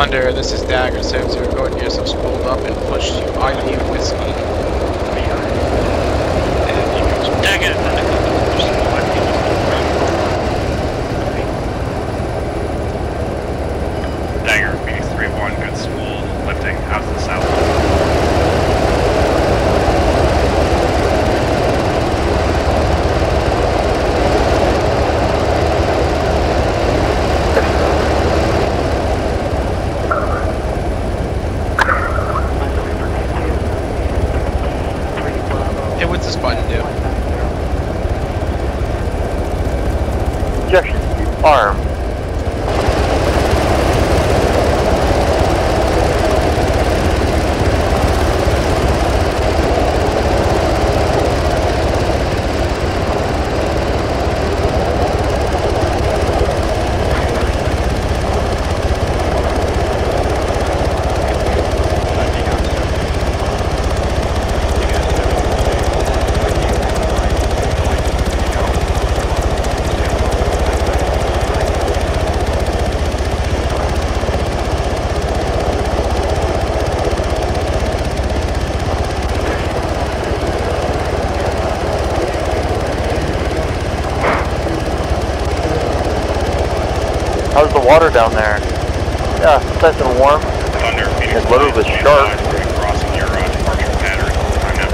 Thunder, this is Dagger 7 0. Go ahead and get yourself spooled up and pushed, push to ID Whiskey. Dagger, Dagger, Phoenix 3-1, good school, lifting out to the south. Hey, what's this button do? Objection. Arm. How's the water down there? Yeah, it's nice and warm. Thunder, Phoenix It's loaded with 1, shark. advise crossing your departure pattern. Time now.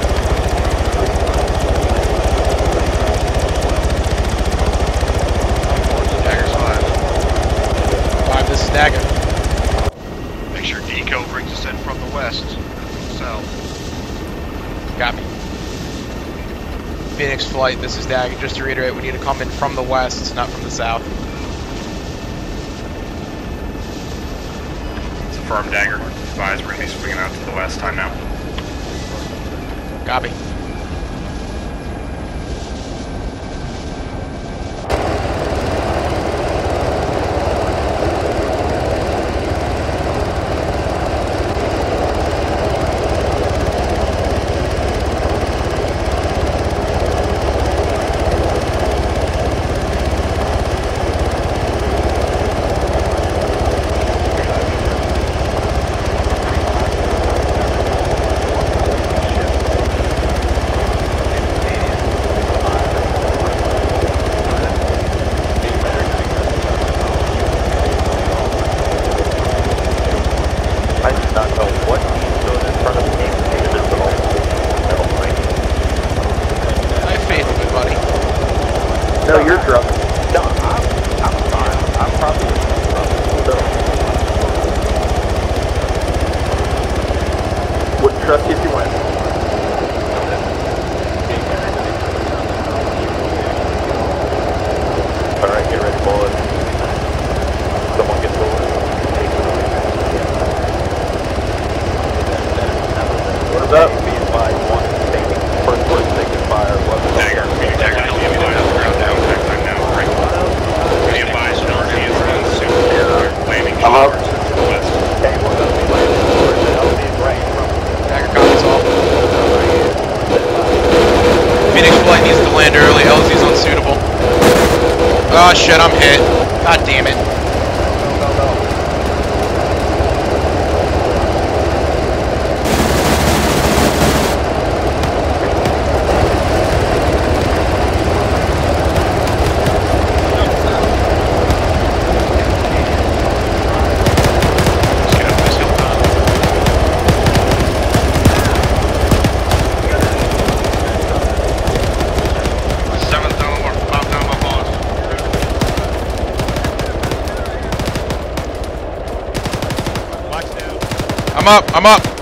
Dagger's 5. 5, this is Dagger. Make sure Deco brings us in from the west. South. Copy. Phoenix Flight, this is Dagger. Just to reiterate, we need to come in from the west, not from the south. Firm Dagger. Advise we're going to be swinging out to the west. Time now. Copy.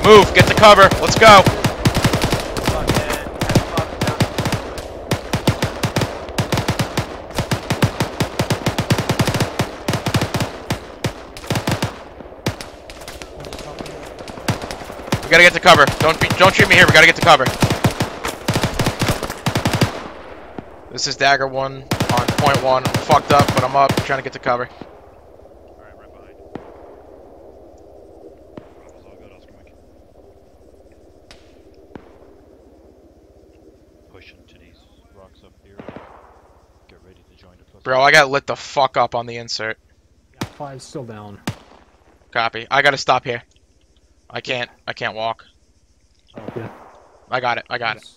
Move, get the cover. Let's go. We gotta get to cover. Don't be, don't shoot me here. We gotta get to cover. This is Dagger one on point one. I'm fucked up, but I'm up. trying to get to cover. Alright, right behind. Bravo's all good, Oscar Mike. push into these rocks up here. Get ready to join the cluster. Bro, I got lit the fuck up on the insert. Five's still down. Copy. I gotta stop here. I can't. I can't walk. Oh, okay. I got it. I got it.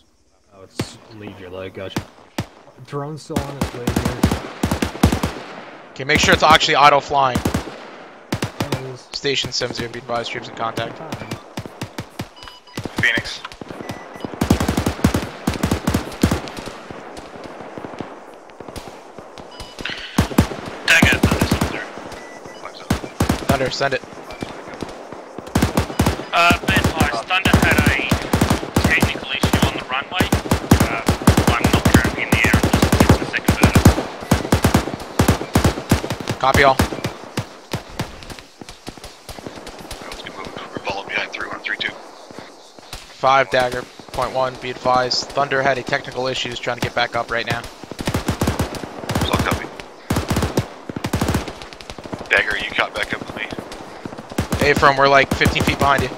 Oh, it's leave your leg. Gotcha. Drone's still on its way here. Okay, make sure it's actually auto flying. It is Station 70, be advised, troops in contact. Phoenix. Thunder, send it. Uh, be advised, Thunder had a technical issue on the runway. Uh, I'm not currently in the air, I'm just fixing the second version. Copy all. Let's get moving. We're following behind 3132. 5 dagger, point 1, be advised. Thunder had a technical issue, he's trying to get back up right now. Solid copy. Dagger, you caught back up with me. Hey, from we're like 15 feet behind you.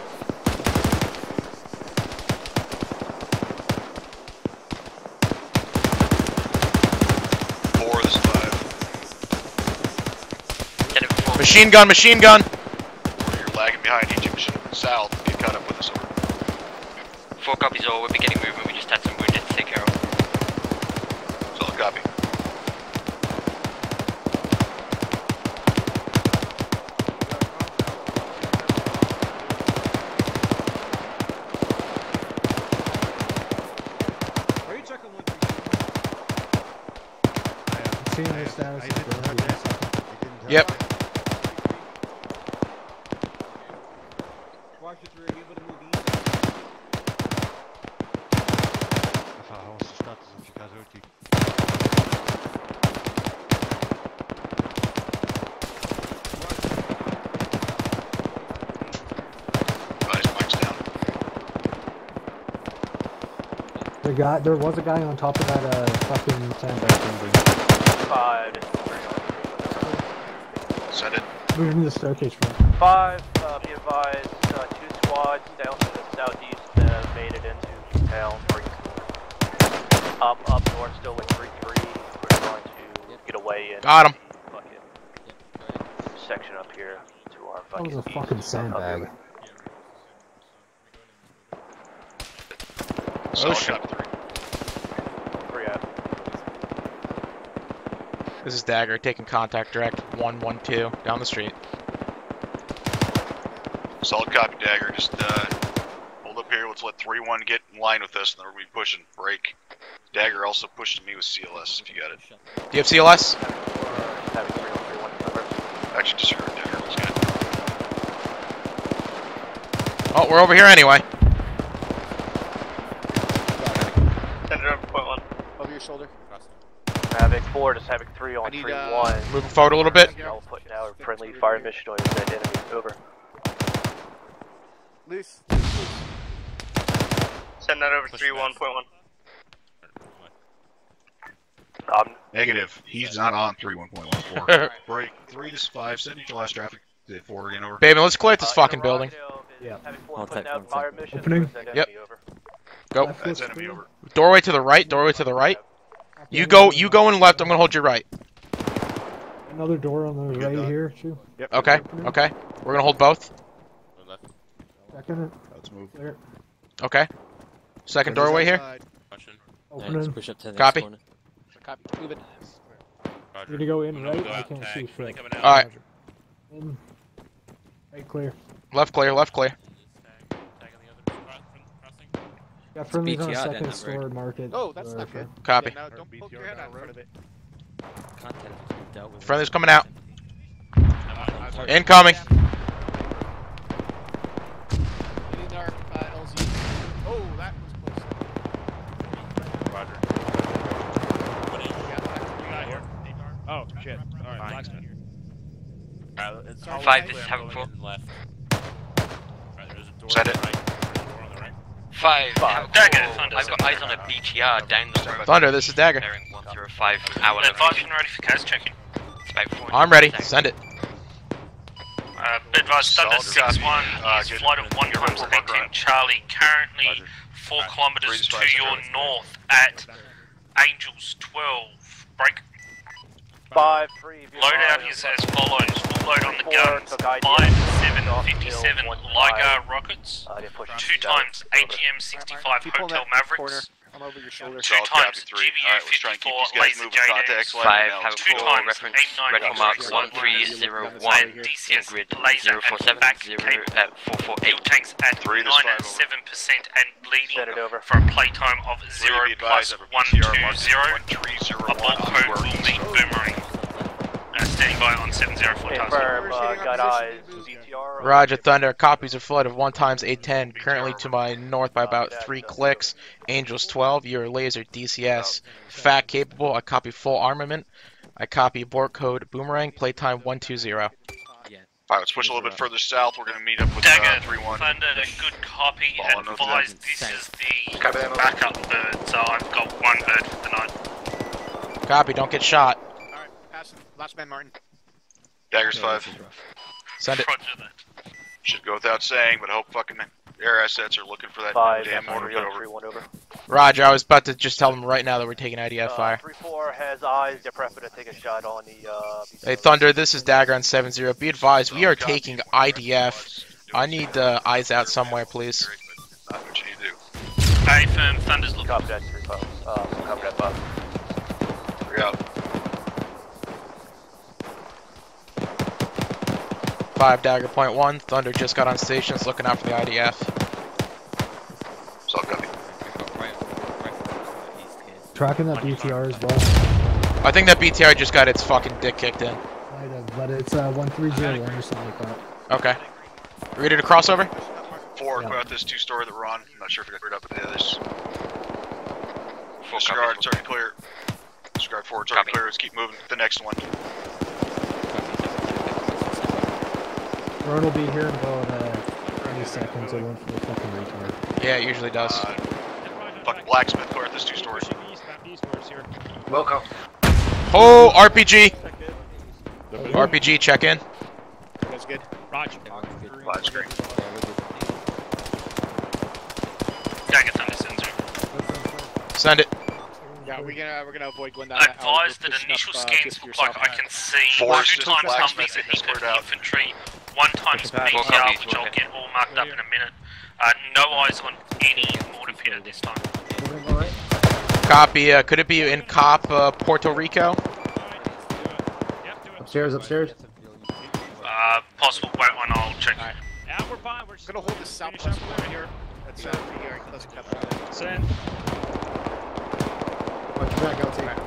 Four, this is five. Machine gun, machine gun! You're lagging behind Egypt. South, get caught up with us over. Four copies all, we're beginning movement, we just had some down. The guy, there was a guy on top of that uh, fucking sandbag building. Five. Send it. Moving the staircase front. Five, uh, be advised, uh, two squads down to the southeast uh, made it into town. Three. Um, up north still with 3-3. We're going to get away in Got him. the fucking section up here to our That was a fucking sandbag. Solid shit. copy, three. Three out. This is Dagger, taking contact direct 112 down the street. Solid copy, Dagger. Just uh, hold up here. Let's let 3-1 get in line with us, and then we're going be pushing. Break. Dagger also pushed me with CLS, if you got it. Do you have CLS? Or having 3031 number. Actually, disregard Dagger. Looks. Oh, we're over here anyway. Send it over, point one. Over your shoulder. Havoc 4, just Havoc 3 on need, 3 uh, 1. Moving forward a little bit. I'll put now a friendly fire mission on your dead enemy. Over. Loose. Send that over, three one point one. Um, Negative. He's not on 31.14. Break. 3 to 5. Send your last traffic. to 4 again, over. Baby, let's clear this uh, fucking building. is Yeah. Havoc 4 I'll putting take out one fire second. missions. Opening. Yep. over. Go. That's enemy over. Doorway to the right, doorway to the right. You go, you go in left, I'm gonna hold your right. Another door on the Good right here, too. Yep. Okay, okay. We're gonna hold both. Second, Let's move. there. Okay. Second doorway here. Opening. push up to the Copy. corner. Copy. Move it. You're gonna go in I'm right? go I can't tag. see Friendly shit. coming out. Alright. In. Right clear. Left clear, left clear. Got friendlies on BTR second that store road. market. Oh, that's not good. Copy. Yeah, no, don't poke your head out in front of it. Content has been dealt with. Friendly's coming out. Incoming. Leading uh, LZ. Oh, that was close. Oh, shit. Alright, fine. Five, this is Havoc 4. Send it. Five. Five. Dagger. Thunder, I've got eyes on a BTR down the road. Thunder, this is Dagger. Bearing 105 hour Advise location. ready for CAS checking. It's about 400 I'm ready. south. Send it. Uh, be advised, Thunder Solid 6 1 copy. Uh, is flight of 1 Give times back 18 around. Charlie, currently Roger. 4 Alright, kilometers to your north at Angels 12. Break. Five, three. be Loadout is as follows. Full load on the Four guns. took ID. 5757 One rockets. Uh, they pushed Two times AGM 65 Hotel that corner. Mavericks. I'm over your shoulder. Two times copy three. GBU Alright, let's try and keep 54 laser moving. JDs. Five, have Two times reference, A9 red mark Mavericks. one three zero And one, DCS grid laser zero four and seven back zero capable. four four Fuel eight. tanks at 9 and 7% and bleeding Send it over. for a playtime of 0 be plus advised, I have a PCR mark 120. A bulk code will east. boomerang. Uh, standing by on 704 Task. Confirm, uh, Negotiating got our eyes. position. CTR. Roger, Thunder. Copies are flood of 1 times 810. Currently to my north by about 3 clicks. Angels 12, your laser DCS. Fat capable. I copy full armament. I copy abort code boomerang. Playtime 120. Alright, let's push a little bit further south. We're gonna meet up with uh, Dagger, 3-1. Thunder, a good copy. Follow notes Advise there. this is the Copy that, backup bird, so I've got one bird for the night. Copy, don't get shot. Last man, Martin. Daggers five. Send it. Should go without saying, but I hope fucking air assets are looking for that five, damn mortar. Over. Three, one, over. Roger, I was about to just tell them right now that we're taking IDF uh, fire. 3-4 has eyes, they're prepping to take a shot on the... Uh, hey Thunder, this is Dagger on 7-0. Be advised, we oh, are taking IDF. I need uh, eyes out somewhere, please. Not Thunder's looking. Copy that, 3-5. Uh, copy that, 5 Dagger point 1. Thunder just got on stations looking out for the IDF. Solid copy. Tracking that BTR as well. I think that BTR just got its fucking dick kicked in. Might have, but it's uh, 1301 or something like that. Okay. Ready to crossover? Four, Yeah. about this two story that we're on. I'm not sure if we got rid up with the others. Full Disregard, copy. it's already clear. Disregard four, it's already clear. Let's keep moving. To the next one. Drone will be here in about uh, 20 seconds. I went for the fucking retard. Yeah, it usually does. Uh, fucking blacksmith, clear at this two story. Welcome. Oh, RPG! RPG, check in. That's good. Roger. Five screen. Dagger, Thunder, sends you. Send it. Yeah, we're gonna we're gonna avoid going down that alley. Advise that initial up, uh, scans just for look like. I can see Four, two times blacksmith Humvees has cleared ahead infantry, one times Four BTR, which I'll get all marked up in a minute. Uh, no eyes on any mortar pit at this time. Copy. Uh, could it be in COP uh, Puerto Rico? Upstairs, upstairs. Uh, possible wait one, I'll check. Yeah, we're fine. We're just gonna hold the southwest corner here. That's uh, pretty very close to cover. Send. Watch your back, outside.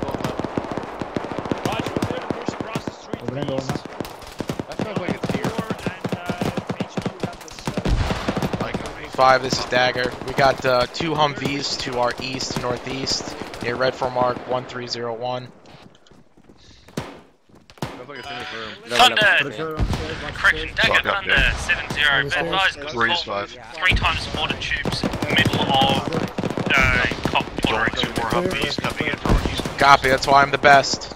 Roger, we're clear to push across the street. Over there, going. That sounds like it's here. And uh, HQ have this. Uh, Like, 5, this is Dagger. We got uh, two Humvees to our east, northeast, near Red for Mark 1301. Thunder! Correction, Dagger Thunder, 7-0. Be advised, Three is call. five. Times mortar tubes, middle of uh, cop Going two more Humvees coming in from east. Copy, that's why I'm the best.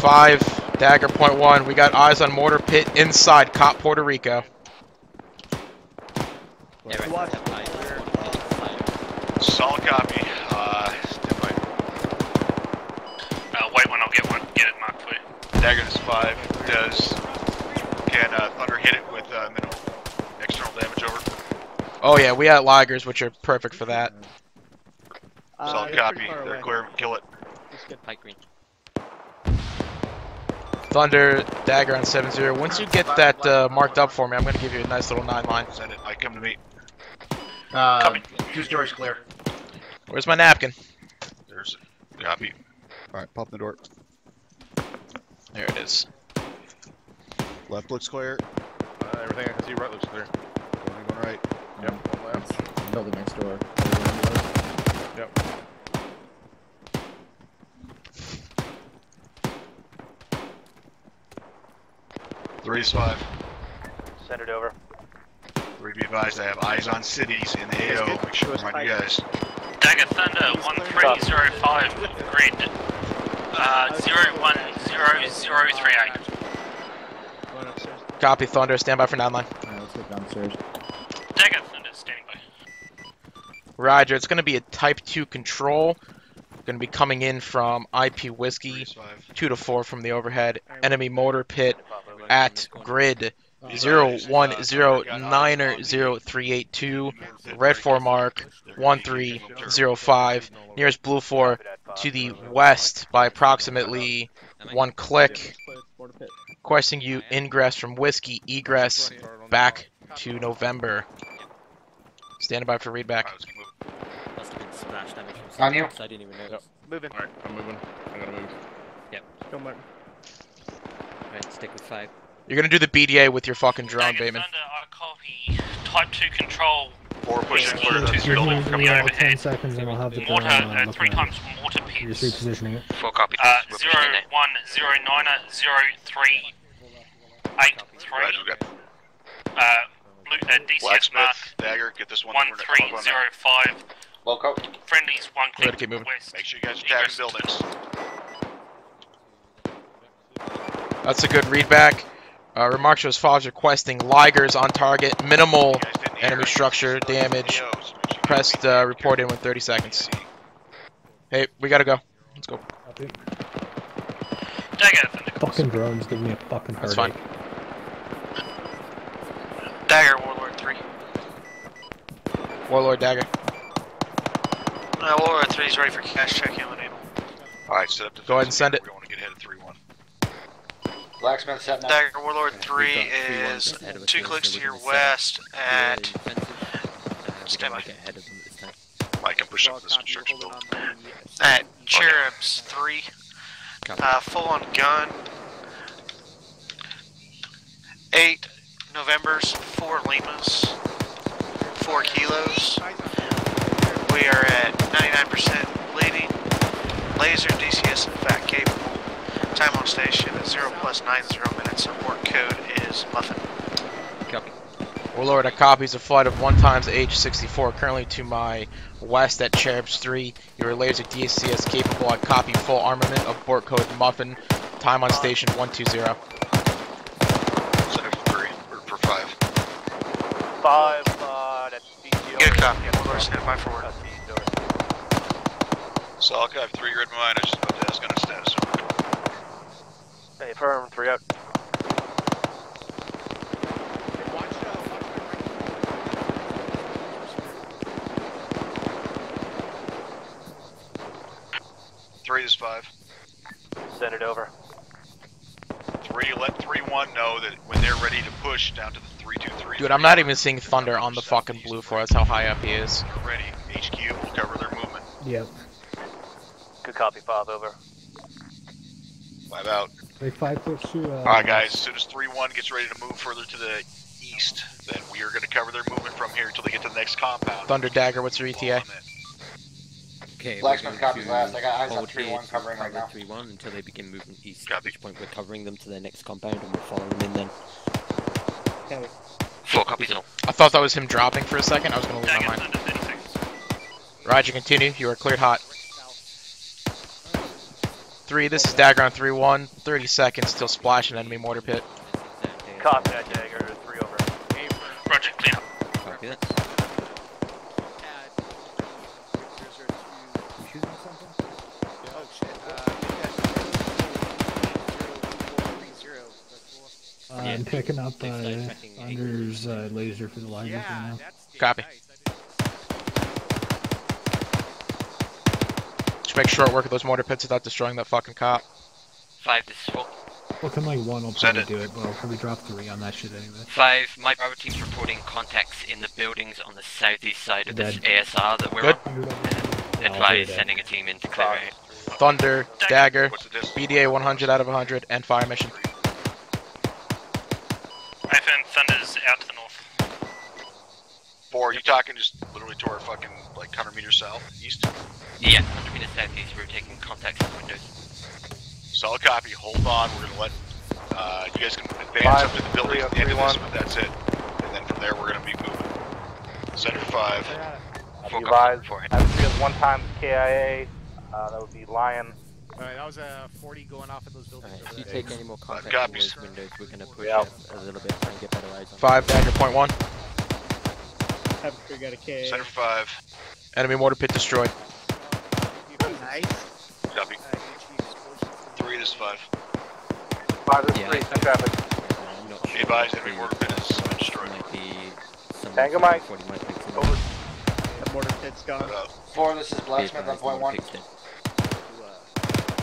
5, Dagger point 1. We got eyes on Mortar Pit inside COP Puerto Rico. Solid copy. Uh. Uh, wait one, I'll get one. Get it marked for you. Dagger is five. Does can uh, Thunder hit it with uh, minimal external damage over? Oh yeah, we had Ligers, which are perfect for that. Solid copy. They're clear. Kill it. Light green. Thunder, Dagger on 7-0. Once you get that uh, marked up for me, I'm going to give you a nice little 9 line. Send it. I come to meet. Coming. two stories clear. Where's my napkin? There's a copy. Alright, pop the door. There it is. Left looks clear. Uh, everything I can see right looks clear. Going, going right. Yep. Left. Building next door. Yep. Three is five. Send it over. Three be advised. I have eyes on cities in the AO. Make sure to remind you guys. Dagger Thunder, 1305, grid, uh, 010038. Copy, Thunder. Stand by for 9 line. Alright, let's get downstairs. Dagger Thunder, standing by. Roger, it's going to be a Type 2 control. Gonna be coming in from IP Whiskey, 2 to 4 from the overhead. Enemy mortar pit Pop over. at grid 01090382. Red 4 mark 1305. Nearest blue 4 to the west by approximately one click. Requesting you ingress from whiskey, egress back to November. Standing by for readback. Alright, let's keep moving. Must have been splash damage from On you. I didn't even notice. Moving. Alright, I'm moving. I'm gonna move. Go, Martin. Right, stick with five. You're gonna do the BDA with your fucking drone, Dagger Bateman. Thunder, I copy. Type 2 control. Four pushing Yeah, clear to Give building. me coming uh, overhead. 10 seconds and I'll have the drone Mortar, uh, three at it. times mortar You're just repositioning it. Full copy. Uh, We're zero pushing it. one zero nine zero three eight Roger, three. we got Uh, blue, uh, DCS mark dagger, get this one. One three zero five. we're gonna three come up on zero that. five. Loco. Friendlies one We gotta click keep moving. west. Make sure you guys are tagging buildings. That's a good readback. Uh, remarks as follows requesting Ligers on target, minimal You guys didn't hear enemy structure damage. videos. Make sure you Pressed guys uh, report in careful. with 30 seconds. Hey, we gotta go. Let's go. Dagger Fucking drones give me a fucking That's heartache. Dagger Warlord 3. Warlord Dagger. Uh, Warlord 3 is ready for CAS check and enable. Alright, set up the Go ahead and send it. We don't want to get ahead of 3 1. Blacksmith setting up. Dagger Warlord 3 we've three is ones ahead of us two clicks to your west at defensive. Uh, we Stand don't by. wanna of this time. Mike, I'm pushing up this copy, we're construction building. on at east. Cherubs 3. Copy. Uh, full on gun. Eight Novembers, four Limas, four kilos. We are at 99% bleeding. Laser, DCS, in fact capable. Time on station at 0 plus 90 minutes. Report code is Muffin. Copy. Warlord, a copies a flight of 1 times H64 currently to my west at Cherubs 3. Your laser DCS capable. I copy full armament of board code Muffin. Time on station 120. Set for 3, or for 5. Five, uh, that's DCO. Good copy. Yeah, Warlord, stand by for word. Salk, I have 3 grid in mind. I was just about to ask on a status. Hey, firm, three out. Watch, watch my right. 3 is 5. Send it over. 3, let 3 1 know that when they're ready to push down to the 3 2 3. Dude, I'm not even seeing Thunder on the fucking blue for That's how high up he is. They're ready. HQ will cover their movement. Yep. Good copy, five over. 5 out. They five push to. Uh, Alright, guys, as soon as 3 1 gets ready to move further to the east, then we are going to cover their movement from here until they get to the next compound. Thunder Dagger, what's your ETA? Them in. Okay, Blacksmith we're going copies to last. I got eyes on 3-1 covering right cover now. 3-1 until they begin moving east. Copy. At which point we're covering them to their next compound and we'll follow them in then. Full copies all. I thought that was him dropping for a second. I was gonna lose my mind. Thunder 30 seconds. Roger, continue. You are cleared hot. Three, this is Dagger on 3-1. 30 seconds till splash an enemy mortar pit. Copy that, picking up they uh, start tracking eight. Under's uh, laser for the laser Yeah, for now. Copy. nice. Just make short work of those mortar pits without destroying that fucking cop. 5, this is full. Looking like one will Send probably it. do it, but I'll probably drop three on that shit anyway. 5, my Bravo team's reporting contacts in the buildings on the southeast side of this ASR that we're Good. on. Oh, Advise dead. sending a team in to clear it. Thunder, Dagger, What's? BDA 100 out of 100, and fire mission. AFM Thunder's out to the north. 4, you talking just literally to our fucking, like, 100 meters south, east? Yeah, 100 meters southeast, we're taking contacts in windows. Solid copy. Hold on. We're gonna let uh, you guys can advance Five, up to the building three, at the end of this, one. but that's it. And then from there, we're gonna be moving. Center five. Full Advise, copy for it. F3 is one time KIA. Uh, that would be Lion. Alright, that was a 40 going off at those buildings Alright, over if you there. take any more contact in copies. those windows, we're gonna push Yeah. a little bit and get better eyes on. Five, Dagger, point one. Have got a K. Center five. Enemy mortar pit destroyed. Nice. this is 5. Five is Yeah. three, send traffic. I'm sure. advised, enemy mortar pit is destroyed. might be Tango Mike. 40 might fix it. Over. The mortar pit's gone. Uh, Four, this is Be Blacksmith on advised, point no one.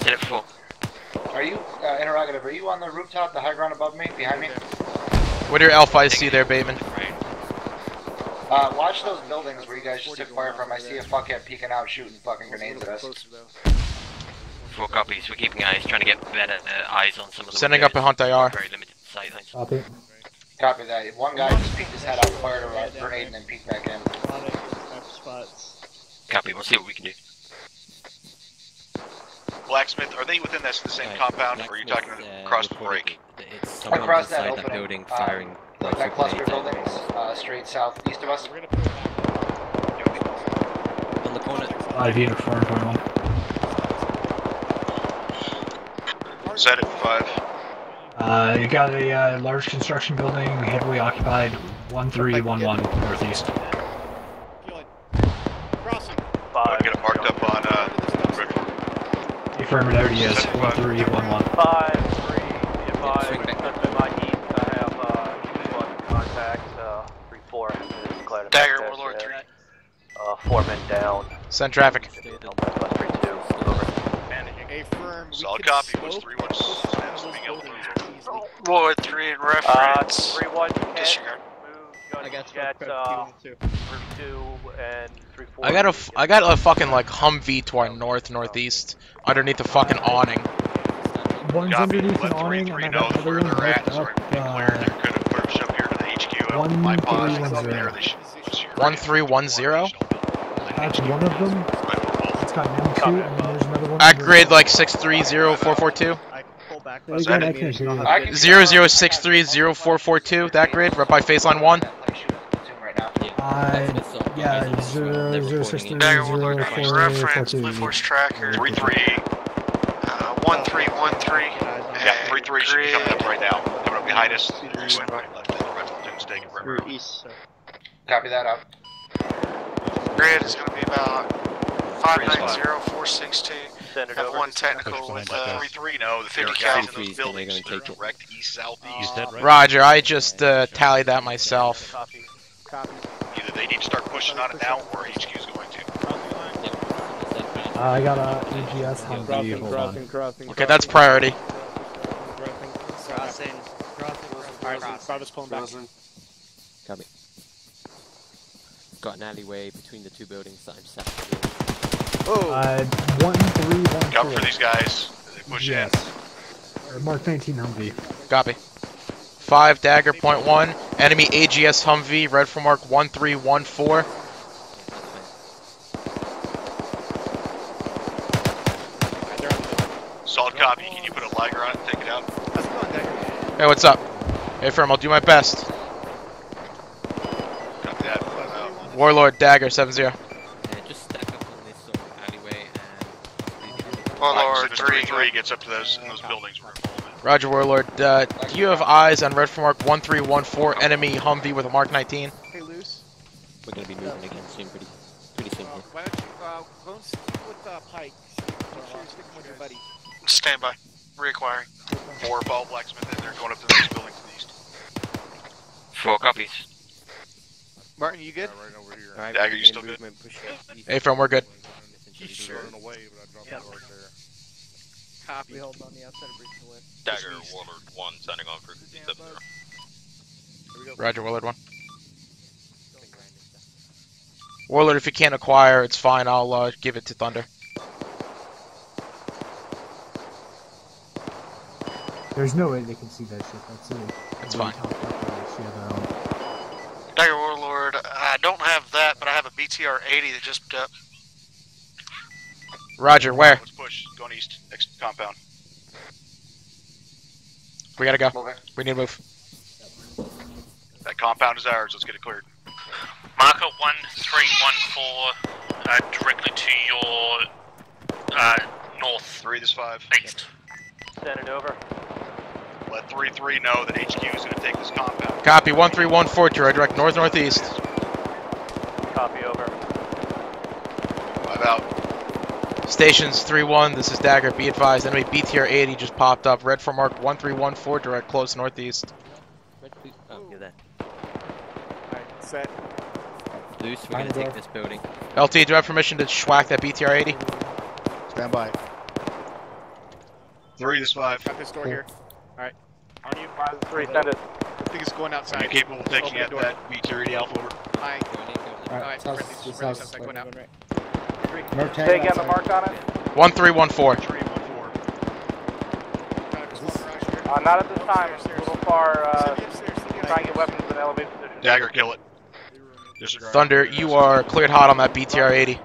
Fixed it. Hit it full. Are you, uh, interrogative, are you on the rooftop, the high ground above me, behind me? What are your Alpha see there, Bateman? Uh, watch those buildings where you guys just took fire from. I see a fuckhead peeking out shooting fucking grenades at us. Full copies. We're keeping eyes, trying to get better uh, eyes on some of the Sending up a windows. HuntIR. Very limited sight lines. Copy. Copy that. One guy just peeked his head out, fired a grenade, and then peeked back in. spots. Copy. We'll see what we can do. Blacksmith, are they within this, the same Right, compound, or are you talking uh, across the break? that It's someone Across that inside that opening, building uh, firing That, rifle that cluster of buildings, uh, straight southeast of us. We're gonna put it back. on the corner. Five uniform, point one. Set it 5. Uh, you got a uh, large construction building, heavily occupied, 1311 northeast. Keelan. Crossing. I'll get it marked up on, uh, Red Fork. Affirmative, yes, 1311. Five, three, be advised, swing back. that's in my heat, I have, uh, two on contact, uh, three, four, has declared Dagger, Warlord 3. Uh, four men down, Send traffic. Helmet, bus three, two, over. A firm. Solid copy, was 3 1 those being able to move. Warlord 3 in Uh, reference. three, one, Disregard. Move, I got get, smoke uh, prep too. three, two, and three, four. I got a, f- I got a fucking like Humvee to our north northeast, underneath the fucking awning. One's Copy, underneath let an awning, 3 and know I got where they're at, hooked so up. everything clear. They Uh, could have pushed up here to the HQ. out One, my three, pause, one, up zero. there, they should- One three one zero. that's one of them. It's got an M2, and then there's another one. At grid like six three zero four four two. I can pull back. There you I can't hear you. Zero zero six three zero four four two. That grid, right by phase line one. Like shooting a platoon right now. Uh, yeah, zero zero six three Dagger zero Warlord 3 four in four reference. two. Blue Force Tracker. 3 3. Uh, 1313. Yeah, 3 3 should be coming up right now. Coming up behind us. Went right left. The rest of the platoon's taking forever. We're east. Copy that out. Grid is going to be about 590462. Send it Have over. one technical with uh, 3 3 no, the 50 50 cal. guys in Freeze, those then they're buildings. gonna take direct east, southeast. dead right? Roger, I just uh, tallied that myself. Copy. Copy. Either they need to start pushing on it now, or HQ's going to. Uh, I got a AGS Humvee. Hold on. crossing. Okay, that's priority. Crossing. Alright, Bravo's pulling back. Copy. Got an alleyway between the two buildings that I'm sat Oh. Uh, one, three, one, Come for these guys. Push yes. in. Mark 19 Humvee. Copy. 5 dagger point 1. Enemy AGS Humvee, red for mark 1314. Solid copy. Can you put a lagger on it and take it out? Hey, what's up? Hey, firm, I'll do my best. Warlord Dagger seven zero. And Warlord so 3. 3 3 gets up to those in those buildings. We're involved in. Roger, Warlord. Uh, do you have eyes on red for mark one three one four? Enemy Humvee with a mark nineteen. Hey, loose. we're gonna be moving again soon, pretty, pretty soon here. Why don't you uh, go and stick with uh, Pike? Make sure you're sticking with your buddy. Stand by. Reacquiring. Four ball blacksmith in there, going up to those buildings to the east. Four copies. Martin, you good? Alright, Dagger, we're you still good? movement, push east. Hey, firm. We're good. Sure. Copy. We hold on the outside of Breach to win. Dagger Warlord 1 signing on for 57 Roger, Warlord one. Warlord, if you can't acquire, it's fine. I'll uh, give it to Thunder. There's no way they can see that shit. That's it. It's fine. Dagger Warlord, I don't have that, but I have a BTR 80 that just uh, up. Roger, where? Let's push. Going east. Next compound. We gotta go. Moving. We need to move. That compound is ours. Let's get it cleared. Marker 1314 uh, directly to your uh, north. 3 this 5. East. Send it over. Let 3 3 know that HQ is going to take this compound. Copy. One three one four. Direct north northeast. Copy over. 5 out. Stations 3-1, this is Dagger, be advised, enemy BTR 80 just popped up, red for mark 1314, direct close northeast. Red, please. Oh, you're there. Alright, set. Loose, we're Find gonna take this building. LT, do I have permission to schwack that BTR 80? Stand by. Three to five. Got this door here. Alright. On you. Five three, send it. I think it's going Are outside. you capable of taking Open the out door. that B30 Alpha over? Aye. Alright, Alright, house, friendly's- this friendly's house. outside, going out. Merc tank Say again the mark on it? 1314. Three, one, four. Got a small garage here. Uh, not at this time, a little far, uh, Send me upstairs, send me try and get weapons in elevated position. Dagger, kill it. Thunder, you are cleared hot on that BTR 80.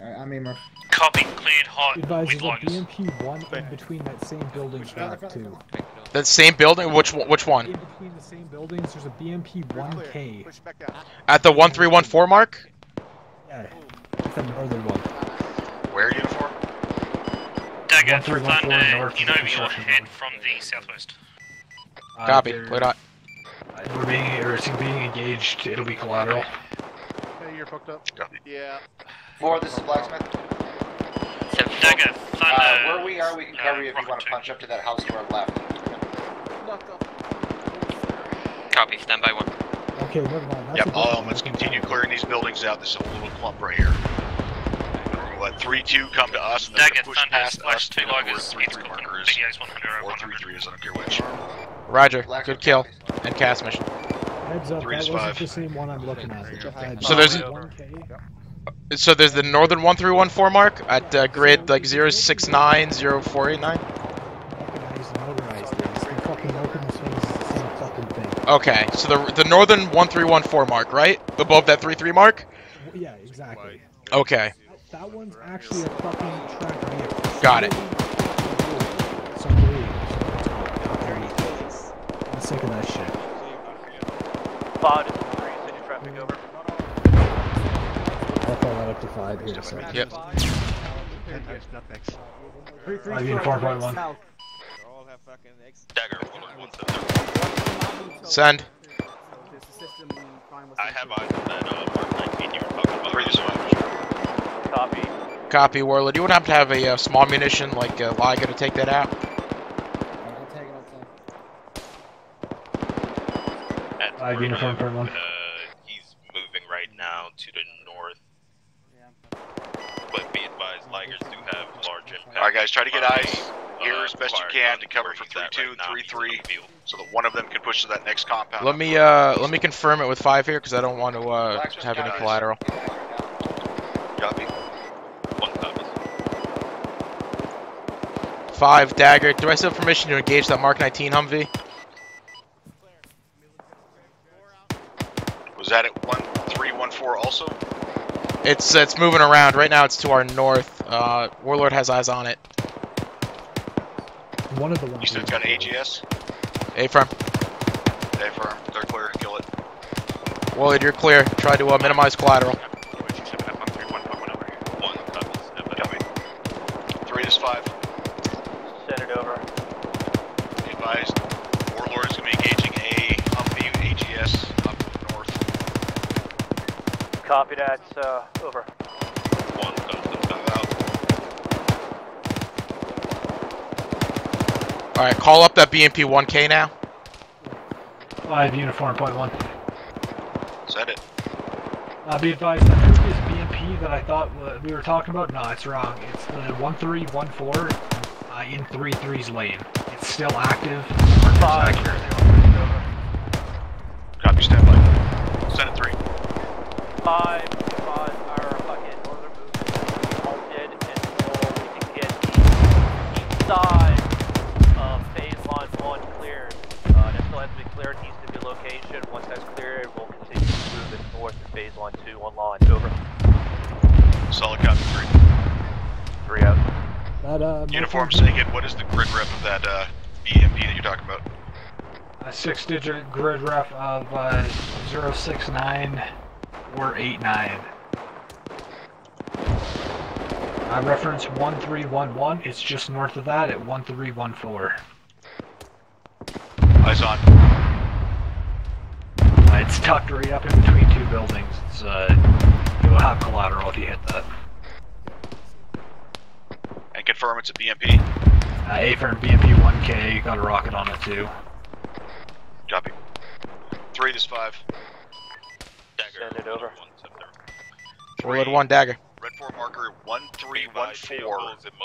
Alright, I'm Emer. Copy, cleared hot. Advise We've a. BMP one in between that same building track too. That same building? Which one- which In one? between the same buildings, there's a BMP one K. Push back down. At the 1314 mark? Yeah, it's the northern one. Where uniform? Dagger, 1314 Thunder, north you of know the your construction head from the southwest. Uh, Copy, they're- We're being, or it's being engaged. It'll be collateral. Hey, you're fucked up. Yeah. Four, this is Blacksmith. Dagger, Uh, Thunder. where we are, we can cover you if you want to two. punch up to that house to our left. Copy, stand by one. Okay, never mind. That's Yep, a all different elements continue clearing these buildings out. This little clump right here. And we're gonna let three two come to us and then Dagger, push past us two to where loggers, three it's three cooking. marker is. BDI's 100 Or three three is, I don't care which. Roger, good kill. And cast mission. Heads up, Three that is wasn't five. the same one I'm looking at. That So there's- 1K. So there's the northern 1314 mark at uh, grid like 069, Okay, so the the northern 1314 mark, right? Above that 33 mark? Yeah, exactly. Okay. That, that one's actually a fucking track vehicle. Got it. I'm sick of that shit. Is 3, traffic over. I'll that up to 5 here, so. Yep. 5 1 fucking X. Dagger, one, one Send. I have eyes on that uh, 19 you were talking about. Three survivors. Copy. Copy, Warlord. You would have to have a uh, small munition like uh, Liga to take that out. Uh, uniform for uh, He's moving right now to the north. Yeah. But be advised, Ligers do have large impact. Alright guys, try to get ice eyes here uh, as best you can to cover for he's three at two, right now. three He's in three, the so that one of them can push to that next compound. Let me uh let me confirm it with five here because I don't want to uh Blacksmith have any collateral. Copy. One copies. Five dagger. Do I still have permission to engage that Mark 19 Humvee? Was that at one three one four also? It's it's moving around right now. It's to our north. Uh, Warlord has eyes on it. One of the ones. You said it's got an AGS? A firm. A firm. They're clear. Kill it. Warlord, you're clear. Try to uh, minimize collateral. One copies. Three is five. Send it over. Be advised. Warlord going to be engaging a Humvee AGS up north. Copy that, uh, over. All right, call up that BMP 1K now. Five uniform point one. Is that it? Uh, be advised that previous BMP that I thought we were talking about, no, it's wrong. It's the 1314 uh, in 33's lane. It's still active. Five. Copy. Stand by. Send it three. Five, five, our fucking northern movement halted until we can get the east side of phase line one cleared. Uh, that still has to be cleared, needs to be location. Once that's cleared, we'll continue to move it north to phase line two online. Over. Solid copy. Three. Three out. That, uh, Uniform saying it. What is the grid rep of that uh, BMP that you're talking about? A six digit grid ref of uh, 069 or 89. I reference 1311. It's just north of that at 1314. Eyes on. Uh, it's tucked right up in between two buildings. It's, uh, you'll have collateral if you hit that. And confirm it's a BMP. Uh, A firm BMP 1K, got a rocket on it too. Copy. Three, this is five. Send it over. Warlord 1 dagger. Red 4 marker 1314,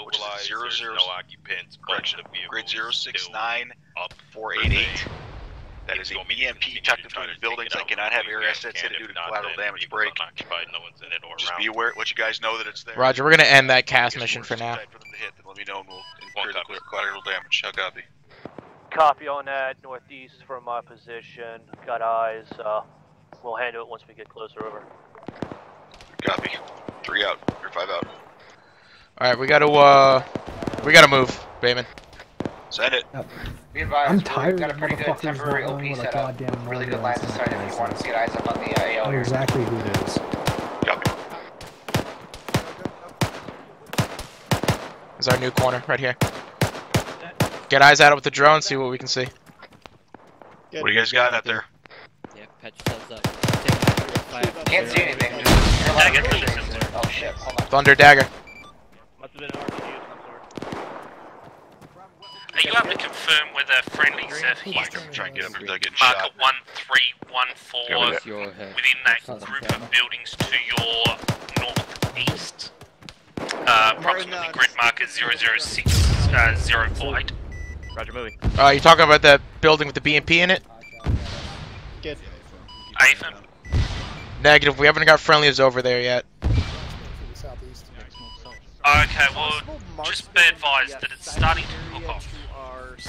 which is 00, no occupants, correction, bunch of vehicles grid still 069 up 488. That If is a you want me to BMP tucked between to the buildings. it I cannot have air assets hit it if due to not, collateral then damage people break. no one's in it or Just be aware, let you guys know that it's there. Roger, we're gonna end that I cast mission for now. for them to hit, then let me know and we'll incur the clear- collateral damage. How copy? Copy on that, northeast from my position. Got eyes. Uh, we'll handle it once we get closer over. Copy. Three out, or five out. Alright, we gotta, uh, we gotta move, Bateman. Send it. Be advised, I'm we've tired got a pretty good temporary OP set up. goddamn Really good motorized lines of sight if you want to get eyes up on the uh, I AO know here. exactly who it is. Copy. Is our new corner right here. Get eyes out with the drone, see what we can see. What do you guys got out there? Yeah, patch yourselves up. Can't see anything. Just hear a lot of radiation. Oh shit, hold on. Thunder dagger. Are you able to confirm whether friendlies have hit Try and get up there, get marker 1314 Go with It's your head. within that group of buildings to your northeast? Uh, approximately grid marker 006048. Roger, moving. Uh, you talking about that building with the BMP in it? Good. Affirm. Negative, we haven't got friendlies over there yet. Okay, well, just be advised that it's starting to hook off.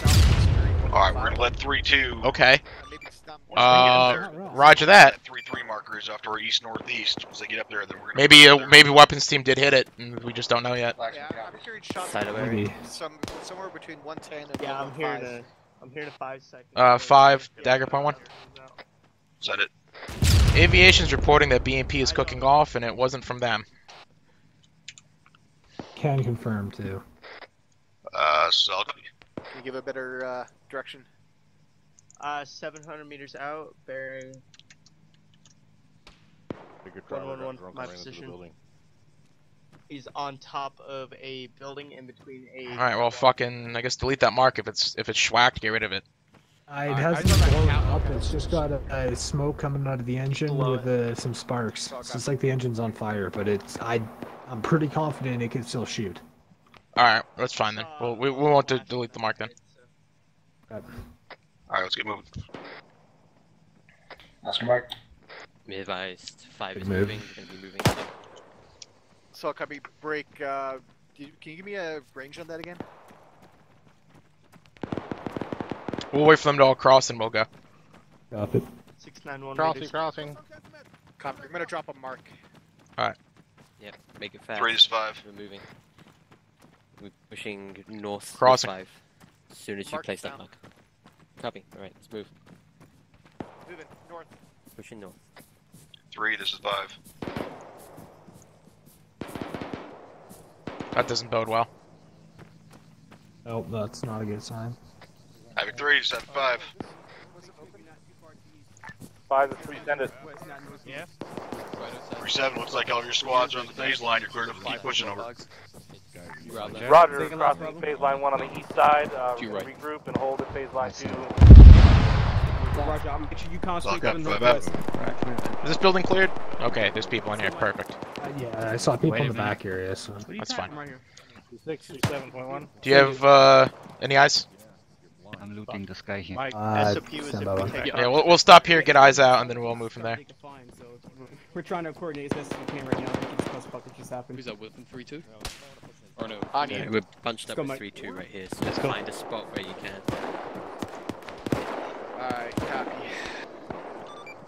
Alright, we're gonna let 3-2. Okay. Once they get Uh, there, roger that. 3-3 markers off to our east northeast. Once they get up there, then we're gonna. Maybe, uh, maybe weapons team did hit it, and we just don't know yet. Yeah, I'm hearing shots Maybe. some, somewhere between 110 and Yeah, I'm here 115. to. I'm here to five seconds. Uh, five, dagger point one. Send it. Aviation's reporting that BMP is cooking off, and it wasn't from them. Can confirm too. Uh, so I'll- Can you give a better uh, direction? Uh, 700 meters out, bearing. Figure driver got 111, my and ran into the position. building. He's on top of a building in between a. Alright, well, fucking, I guess delete that mark if it's if it's schwacked, get rid of it. Uh, it hasn't blown up. It's just got a, a smoke coming out of the engine with uh, some sparks. So it's like the engine's on fire, but it's I I'm pretty confident it can still shoot. Alright, that's fine then. Well, we, we won't de- delete the mark then. Alright, let's get moving. Oscar Mark. Be advised, five Good is move. moving, gonna be moving. So I'll copy break. Uh, you- can you give me a range on that again? We'll wait for them to all cross and we'll go. Got it. 691 Crossing, meters. crossing. Copy. I'm gonna drop a mark. Alright. Yep, make it fast. Three is five. We're moving. We're pushing north with Crossing. five. As soon as you Mark place that down. mark. Copy. Alright, let's move. Moving north. Pushing north. Three, this is five. That doesn't bode well. Oh, that's not a good sign. Havoc three, seven five. Five to three, send it. Yeah. Three seven. Looks like all your squads are on the phase line. You're cleared up to keep pushing over. Roger, Roger crossing problem? phase line 1 on the east side. Uh, right. Regroup and hold at phase line 2. Roger, I'll make sure you concentrate on the. Is this building cleared? Okay, there's people in here. Perfect. Uh, yeah, I saw people in the back area, so... That's fine. Do you have uh, any eyes? I'm looting this guy here. Mike, uh, yeah, yeah we'll, we'll, stop here, get eyes out, and then we'll move from there. We're trying to coordinate as best as we can right now. Who's that, Wilson 3-2? Or no? On Yeah, you. we're bunched up go, with 3 2 right here, so just find a spot where you can. Alright, copy.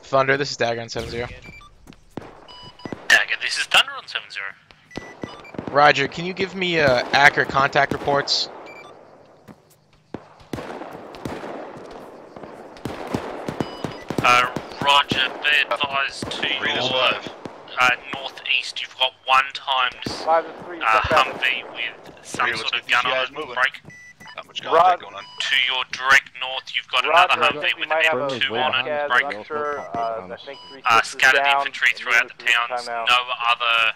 Thunder, this is Dagger on 7 0. Dagger, this is Thunder on 70. Roger, can you give me uh, accurate contact reports? Uh, Roger, be advised to Three, this your uh, northeast. You've got one times Five to uh. Humvee with some Three, sort of gun on guys it. moving. Break. Not much Rod- going on. To your direct north, you've got Roger, another I Humvee with might an a M2 on behind it. us. Break. lecture. Uh, I think three Uh, scattered down. infantry throughout the Moving towns. No other uh,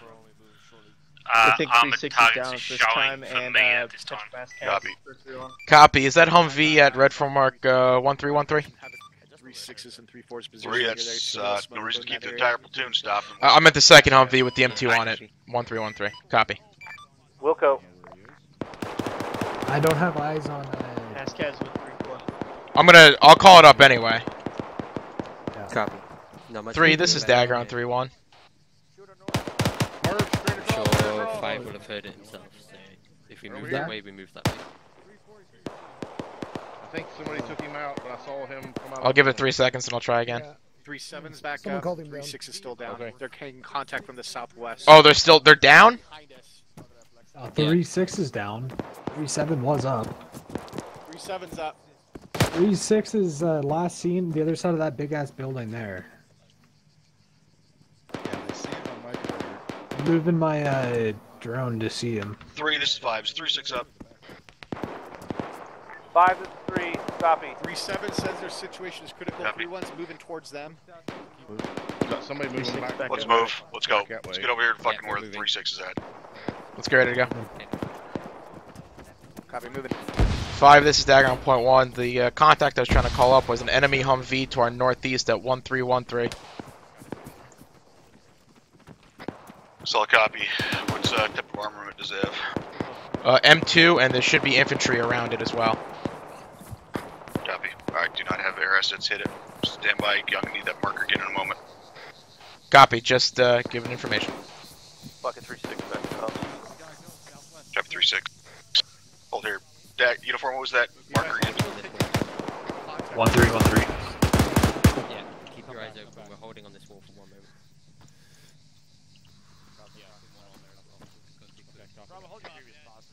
Uh, I think armored 360 targets down are this showing time, for and me uh, at this time. Copy. Copy. Is that Humvee at red for mark uh, 1313? Three sixes and three fours position. Three, that's uh, no reason to keep the in entire platoon stopped. Uh, I'm at the second Humvee with the M2 on it. 1313. Copy. Wilco. I don't have eyes on. Uh, area. With three four. I'm gonna. I'll call it up anyway. Copy. No, my Three. This is Dagger on three one. Sure Five would have heard it himself, so if we move that way, we move that way. I think somebody took him out, but I saw him come out. I'll give it three seconds and I'll try again. Three sevens back Someone up. called him Three down. six is still down. Okay. They're getting contact from the southwest. Oh, they're still. They're down. uh, three six is down. Three seven was up. Three sevens up. Three six is uh, last seen the other side of that big ass building there. Moving my uh, drone to see him. Three, this is fives. Three, six up. Five is three. Copy. Three seven says their situation is critical. Copy. Three one's moving towards them. Got somebody moving back. back Let's up. move. Let's go. Let's get over here to fucking we're where the moving. three six is at. Let's get ready to go. Copy, moving. Five. This is Dagger on point one. The uh, contact I was trying to call up was an enemy Humvee to our northeast at one three one three. Solid copy. What's uh, type of armament does it have? Uh, M2, and there should be infantry around it as well. Copy. Alright, do not have air assets hit it. Stand by. Young, need that marker again in a moment. Copy. Just uh, giving information. Bucket three six back up. Copy three six. Hold here. That uniform, what was that marker again? One three one three. Yeah, keep your eyes open. We're holding on this wall for one moment.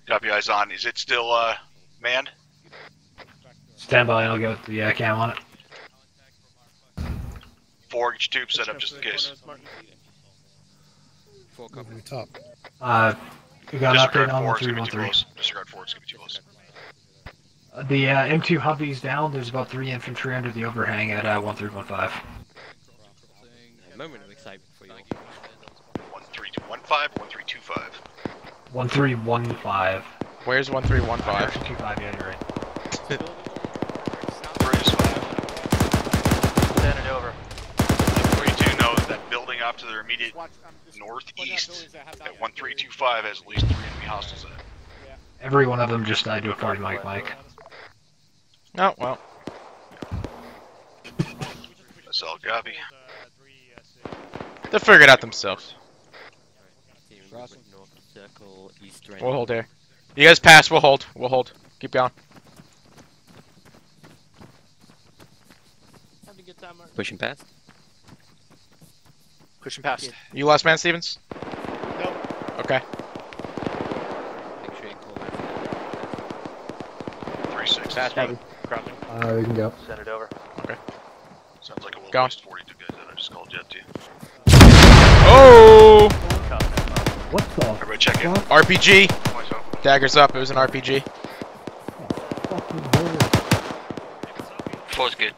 Copy eyes on. Is it still uh manned? Stand by. I'll get the uh, cam on it. Four each tube set up just in case. Four copy. top. Uh, we got an update on four, the it's three gonna one be too three. close. Disregard four, it's gonna be too close. The uh, M2 Humvee's down. There's about three infantry under the overhang at uh, 1315. A moment of excitement for you. One three two one five, one three two five. 1315. Where's one three one five? 25, yeah, you're right. Three is five. Send it over. Three two knows that building off to their immediate northeast at one three two five has at least three enemy hostiles in it. Every one of them just died to a 40 mic mic. Oh well. That's all copy. They'll figure it out themselves. Team North Circle, East Range. We'll hold there. You guys pass. We'll hold. We'll hold. Keep going. Pushing past. Pushing past. You last man, Stevens? Nope. Okay. Make sure you call Three six. Crossing. Uh, we can go. Send it over. Okay. Sounds like a will Go waste forty two guys that I just called jet to. Oh! What the Everybody check in. RPG. Daggers up. It was an RPG. fucking? Four's good.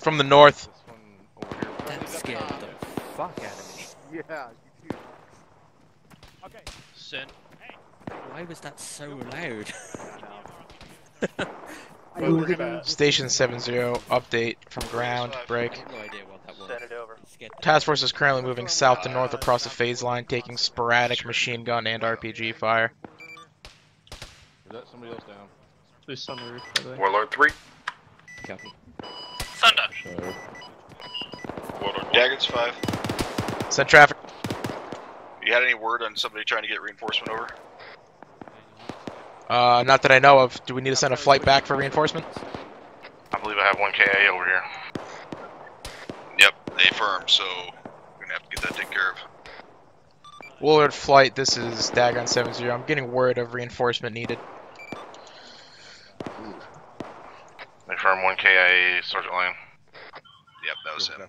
From the north. That scared the fuck out of me. Yeah. you too. Okay. Send. Why was that so loud? Well, we're gonna. Station 70. Update from ground. Break. I have no idea what that was. Send it over. It scared the Task force is currently moving south to uh, north across the phase line, taking sporadic machine gun and RPG fire. Is that somebody else down? There's some roof, by the way. Warlord 3. Copy. Thunder. Warlord Daggers five. Send traffic. You had any word on somebody trying to get reinforcement over? Uh, not that I know of. Do we need to send a flight back for reinforcement? I believe I have one KIA over here. Yep, they firm, so we're gonna have to get that taken care of. Warlord flight, this is Dagger 70. I'm getting word of reinforcement needed. They firm one KIA, Sergeant Lane. Yep, that was him.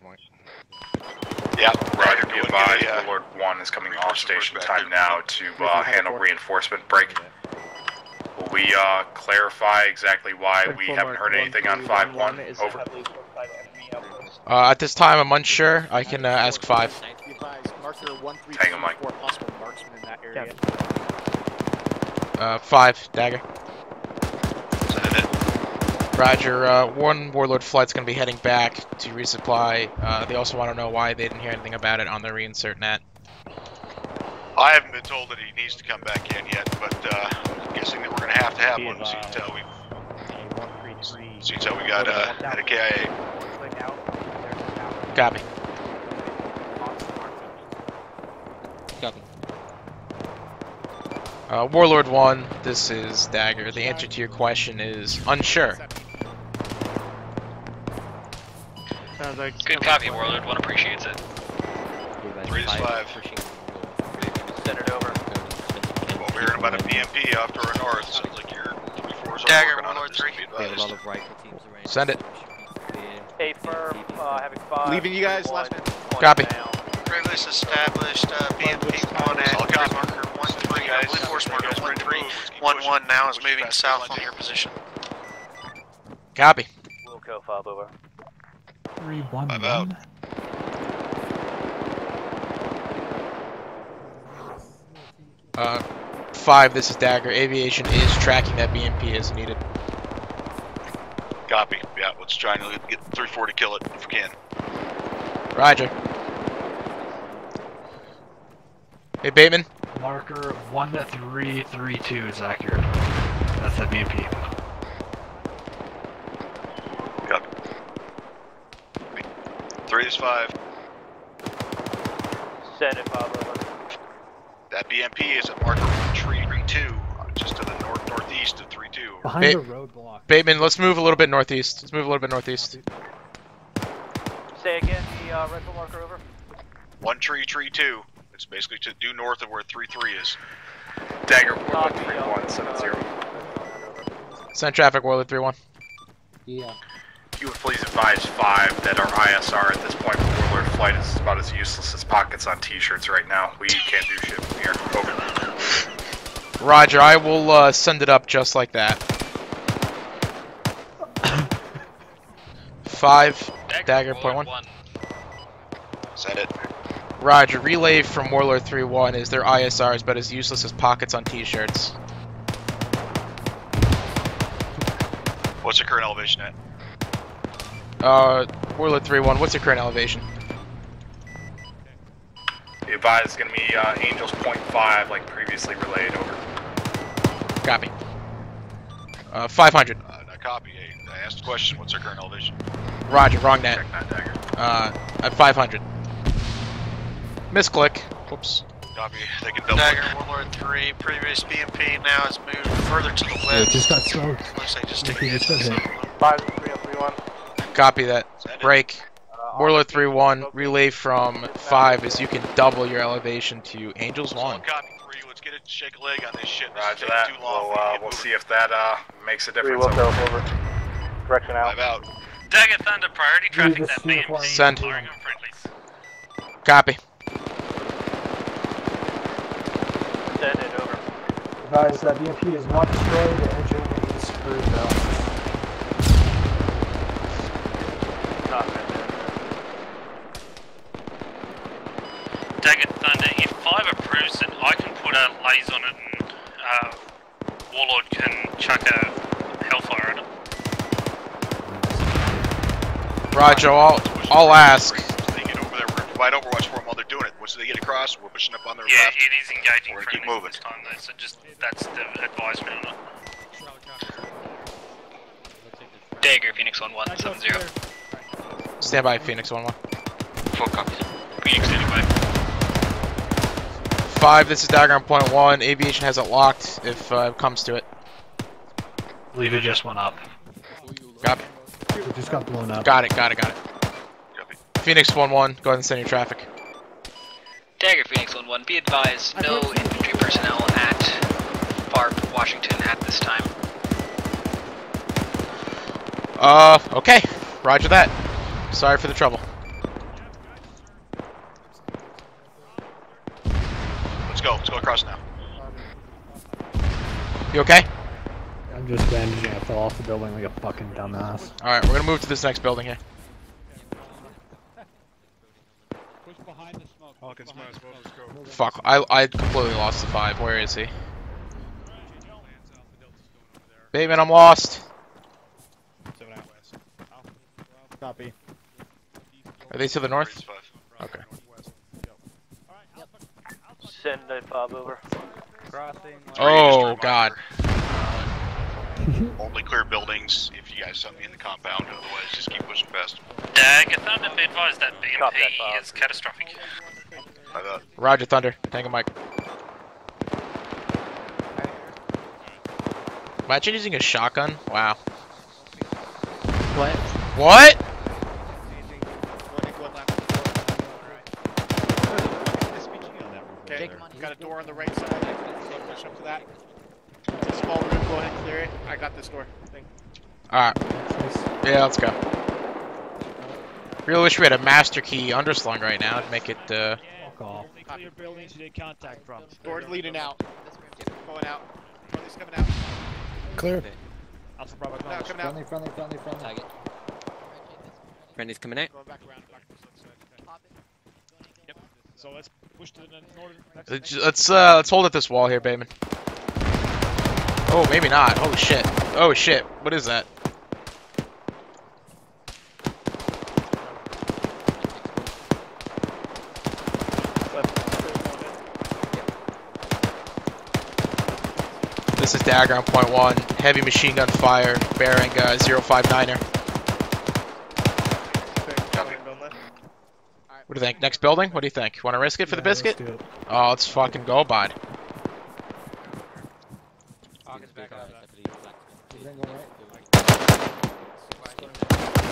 Definitely. Yep, Roger, be advised, get a, uh, Warlord 1 is coming off station time now to uh, handle reinforcement break. Will we uh, clarify exactly why we haven't heard anything on 5-1? Over. Uh, at this time, I'm unsure. I can uh, ask 5. Be advised, Mark marker one three Hang on, Mike. four possible marksman in that area. Uh, five, Dagger. Roger, uh, one Warlord flight's gonna be heading back to resupply. Uh, they also want to know why they didn't hear anything about it on the reinsert net. I haven't been told that he needs to come back in yet, but uh, I'm guessing that we're going to have to have one. Seeing as how we, seeing as how we got uh, had a KIA. Copy. Copy. Uh, Warlord 1, this is Dagger. The answer to your question is unsure. Sounds like good copy, Warlord. One appreciates it. Three to five. Send it over. Well, we're hearing about a BMP off to our north. Sounds like your three fours are Dagger, working on Warlord it. Three. be We have a lot of teams. Send it. A firm, uh, having five. Leaving you guys, last minute. Copy. down. Regulus established, uh, BMP one at Solid grid copy. marker one three, I Guys, believe force you marker guys one ready to three, move? Let's keep one pushing. one now is Push as moving fast as south I on can. your position. Copy. Wilco, five over. Three one Five out. one. Uh, five, this is Dagger. Aviation is tracking that BMP as needed. Copy. Yeah, let's try and get 3-4 to kill it if we can. Roger. Hey, Bateman. Marker one three three two is accurate. That's that BMP. Copy. Three is five. Send it, five over. That BMP is at marker tree three two, uh, just to the north northeast of three two. Behind Ba- the roadblock. Bateman, let's move a little bit northeast. Let's move a little bit northeast. Say again, the uh, rental marker over. One tree tree two. It's basically to due north of where three three is. Dagger, Warlord Copy, three uh, one seven zero. Send traffic, Warlord 3-1. Yeah. You would please advise five that our ISR at this point for Warlord flight is about as useless as pockets on T-shirts right now. We can't do shit from here. Over. Roger, I will uh, send it up just like that. Five, Dagger, point one. Send it. Roger, relay from Warlord 3-1 is their ISR is about as useless as pockets on t-shirts. What's the current elevation at? Uh, Warlord 3-1, what's your current elevation? The advise is going to be uh, Angels point five, like previously relayed. Over. Copy. Uh, 500. Uh, copy. I asked the question. What's our current elevation? Roger, wrong net. Check that dagger. Uh, at 500. Misclick. Whoops. Copy. They can double. Dagger, Warlord 3, previous BMP now has moved further to the Yeah, it just got smoked. Looks like just Okay, taking it's okay. Five three three one. Copy that. Break. Uh, Warlord 3-1, relay from 5 is you can double your elevation to Angels 1. Copy three. Let's get it. Shake a leg on this shit. This is Roger taking that. too long. We'll, uh, we'll see if that uh, makes a difference. Three difference. Wilco, Over. over. Correction out. Five out. Dagger Thunder, priority traffic that uniform- BMP. Send. Firing on friendlies. Copy. Send it over. Guys, that BMP is not destroyed. The engine is screwed now. Copy. Dagger Thunder, if 5 approves it, I can put a laser on it and uh, Warlord can chuck a Hellfire at it. Roger, I'll, I'll ask. They get over there. We're gonna provide Overwatch for them while they're doing it. Once they get across, we're pushing up on their Yeah, left. Yeah, it is engaging We're gonna keep moving. this time though, so just that's the advisement on it. Dagger, Phoenix 1170. Stand by, Phoenix 1-1. Full copies. Phoenix standing by. 5, this is Dagger on point 1. Aviation has it locked if uh, it comes to it. Believe it just went up. Copy. It just got blown up. Got it, got it, got it. Copy. Phoenix 1-1, go ahead and send your traffic. Dagger, Phoenix 11. Be advised, no infantry personnel at FARP, Washington at this time. Uh, okay. Roger that. Sorry for the trouble. Let's go. Let's go across now. You okay? I'm just bandaging. I fell off the building like a fucking dumbass. Alright, we're gonna move to this next building here. Push behind the smoke. Hawkins might as well just go. Fuck, I, I completely lost the five. Where is he? Bateman, I'm lost. Copy. Are they to the north? Okay. Send a fob over. Crossing. Oh god. Only clear buildings if you guys have me in the compound, otherwise just keep pushing past. Dag, Thunder, be advised that BMP is catastrophic. By that. Roger, Thunder. Tango Mike. Imagine using a shotgun. Wow. What? What? Okay, got a door on the right side. Push up to that. It's a small room. Go ahead and clear it. I got this door. Thing. Alright. Yeah, let's go. Really wish we had a master key underslung right now to make it, uh... Clear buildings you did contact from. Door's leading out. Going out. Friendly's coming out. Clear. Alpha Bravo Friendly, coming out. friendly, friendly, friendly. Target. Friendly's coming out. Going back around. Back to the side. Yep. So let's push to the northern. Let's, let's, uh, let's hold at this wall here, Bateman. Oh, maybe not. Oh shit. Oh shit. What is that? This Dagger on point one. Heavy machine gun fire, bearing uh, 059er. What do you think? Next building? What do you think? Want to risk it for the Yeah, let's biscuit? it. Oh, let's fucking go, bud.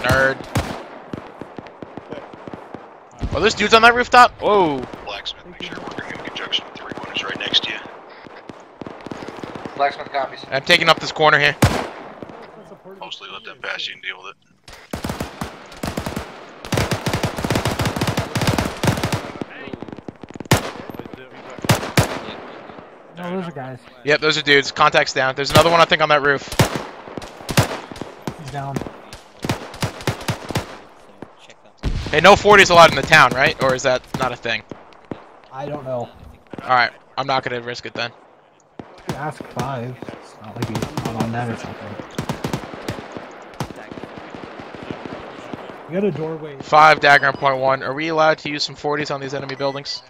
Nerd. Oh, there's dudes on that rooftop? Whoa. Blacksmith, make sure you're working in conjunction with the one who's right next to you. Blacksmith copies. I'm taking up this corner here. Mostly let them pass you and deal with it. No, those are guys. Yep, those are dudes. Contacts down. There's another one, I think, on that roof. He's down. Hey, no 40s allowed in the town, right? Or is that not a thing? I don't know. Alright, I'm not gonna risk it then. Ask five. It's not like he's not on that or something. You got a doorway. Five dagger on point one. Are we allowed to use some 40s on these enemy buildings?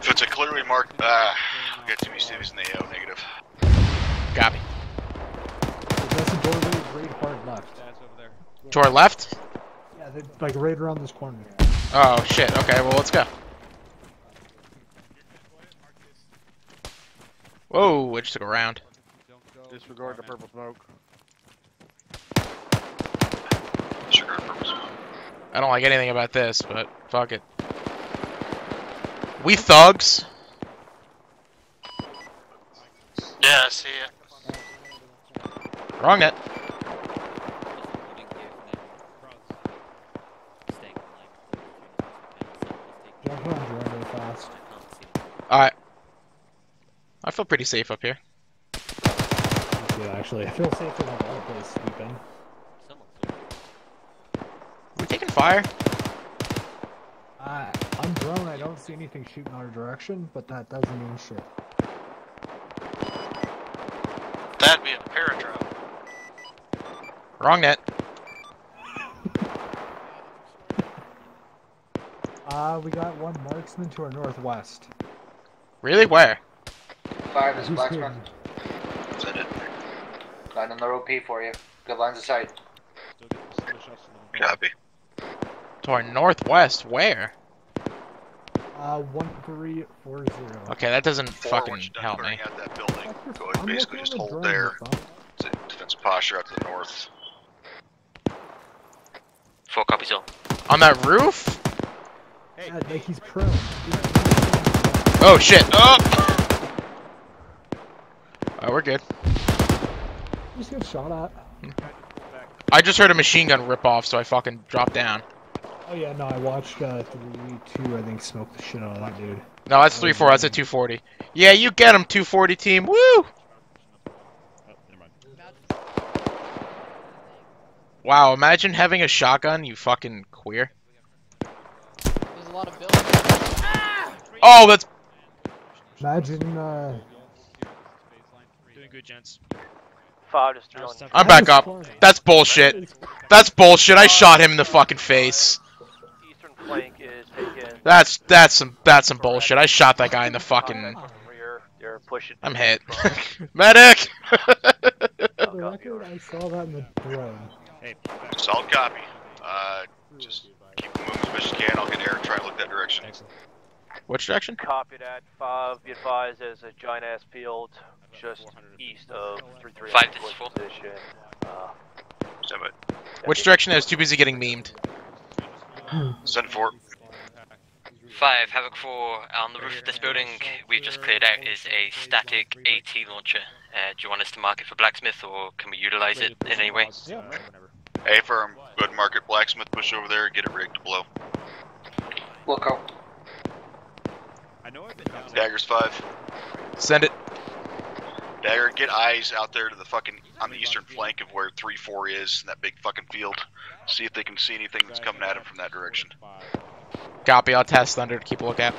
If it's a clearly marked, ah, we got too many cities in the AO negative. Copy. That's a doorway right hard left. To our left? Yeah, like right around this corner. Oh shit. Okay, well let's go. Whoa, I just took a round. Disregard the purple smoke. Disregard purple smoke. I don't like anything about this, but fuck it. We thugs. Yeah, I see it. Wrong net. Jump around drone really fast. Alright. I feel pretty safe up here. Yeah, actually, I feel safer than the other place we've been. Are we taking fire? Uh, on drone, I don't see anything shooting our direction, but that doesn't mean shit. That'd be a paradrone. Wrong net. Uh, we got one marksman to our northwest. Really? Where? Five this Who's Blacksmith. hidden? Is that it? Line on the OP for you. Good lines of sight. Copy. To our northwest. Where? Uh, one three four zero. Okay, that doesn't Forward, fucking done help me. out that building. Go ahead, I'm basically just hold there. that's. It's a defensive posture up to the north. Four copies all. On that roof? Yeah, like he's prone. Oh shit. Oh! Oh, we're good. He's get shot at. I just heard a machine gun rip off, so I fucking dropped down. Oh yeah, no, I watched uh, three two. I think smoke the shit out of that dude. No, that's 3-4. That's a 240. Yeah, you get him, 240 team. Woo! Wow, imagine having a shotgun, you fucking queer. There's a Oh, that's Imagine, uh, Doing good, gents. Five just drilling. I'm back up. That's bullshit. That's bullshit. I shot him in the fucking face. Eastern flank is taken. That's that's some that's some bullshit. I shot that guy in the fucking. Rear, they're pushing. I'm hit. Medic. for the record, I saw that in the drone. Solid copy. Uh, just keep moving as much as you can. I'll get air and try and look that direction. Which direction? Copy that. Five. Be advised, there's a giant ass field just east of three three. Five, this is. Position. Uh, Seven. Which direction I was too busy getting memed? Send four. Five, Havoc 4, on the roof of this building we've just cleared out is a static AT launcher. Uh, do you want us to mark it for blacksmith or can we utilize it in any way? A firm. Go ahead and mark it. Blacksmith, push over there and get it rigged to blow. Look out. I know I've been down Daggers five. Send it. Dagger, get eyes out there to the fucking on the eastern flank of where three four is in that big fucking field. See if they can see anything that's coming at him from that direction. Copy. I'll test Thunder to keep a lookout.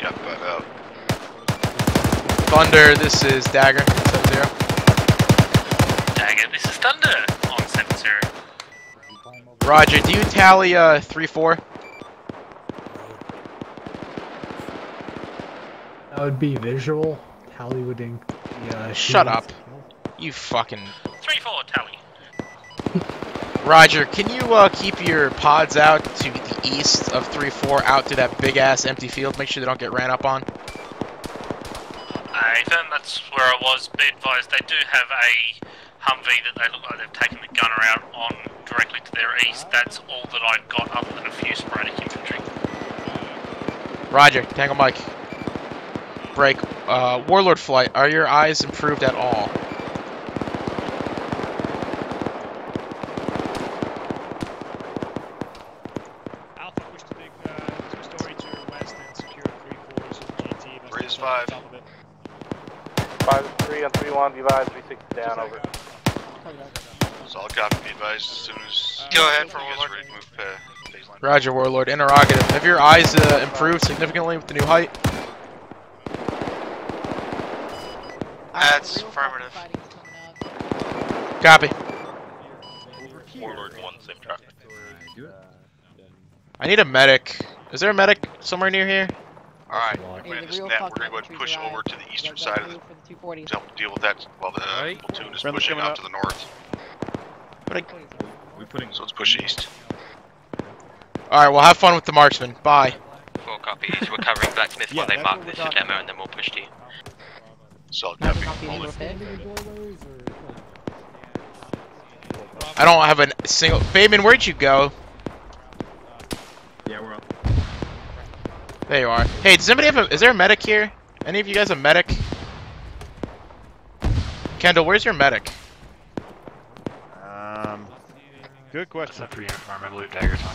Yep, five out. Thunder. This is Dagger. Seven zero. Dagger, this is Thunder on 7 0. Roger. Do you tally uh three four? That would be visual. Tally would ink the, uh, Shut shields. up. You fucking. 3 4 tally. Roger, can you uh, keep your pods out to the east of 3-4 out to that big ass empty field? Make sure they don't get ran up on. I think that's where I was. Be advised, they do have a Humvee that they look like they've taken the gunner out on directly to their east. That's all that I've got other than a few sporadic infantry. Roger, Tango Mike. Break. Uh, Warlord Flight, are your eyes improved at all? Alpha pushed a big uh, two-story to your west and secured three fours of GT. That's Breeze the five. top of it. five three on three one. Be advised, three six down. Over. Solid copy. Be advised as soon as. Go ahead for Warlord. ready to move uh. Roger, Warlord. Interrogative. Have your eyes uh, improved significantly with the new height? That's affirmative. Copy. Warlord one, same traffic. I need a medic. Is there a medic somewhere near here? Alright, Hey, man, the this real net, we're gonna go ahead and push over to the eastern side of the. for the 240. To help deal with that while the uh, platoon is Friendly pushing out up. to the north. We putting. So let's push east. Alright, well have fun with the marksman. Bye. Four copies. We're covering blacksmith Yeah, while they mark this demo and then we'll push to you. Solid Have a copy. copy of Only- the repair? I don't have a single. Fabian, where'd you go? Yeah, we're up. There you are. Hey, does anybody have a? Is there a medic here? Any of you guys a medic? Kendall, where's your medic? Um, good question. Except for uniform, I believe Dagger's on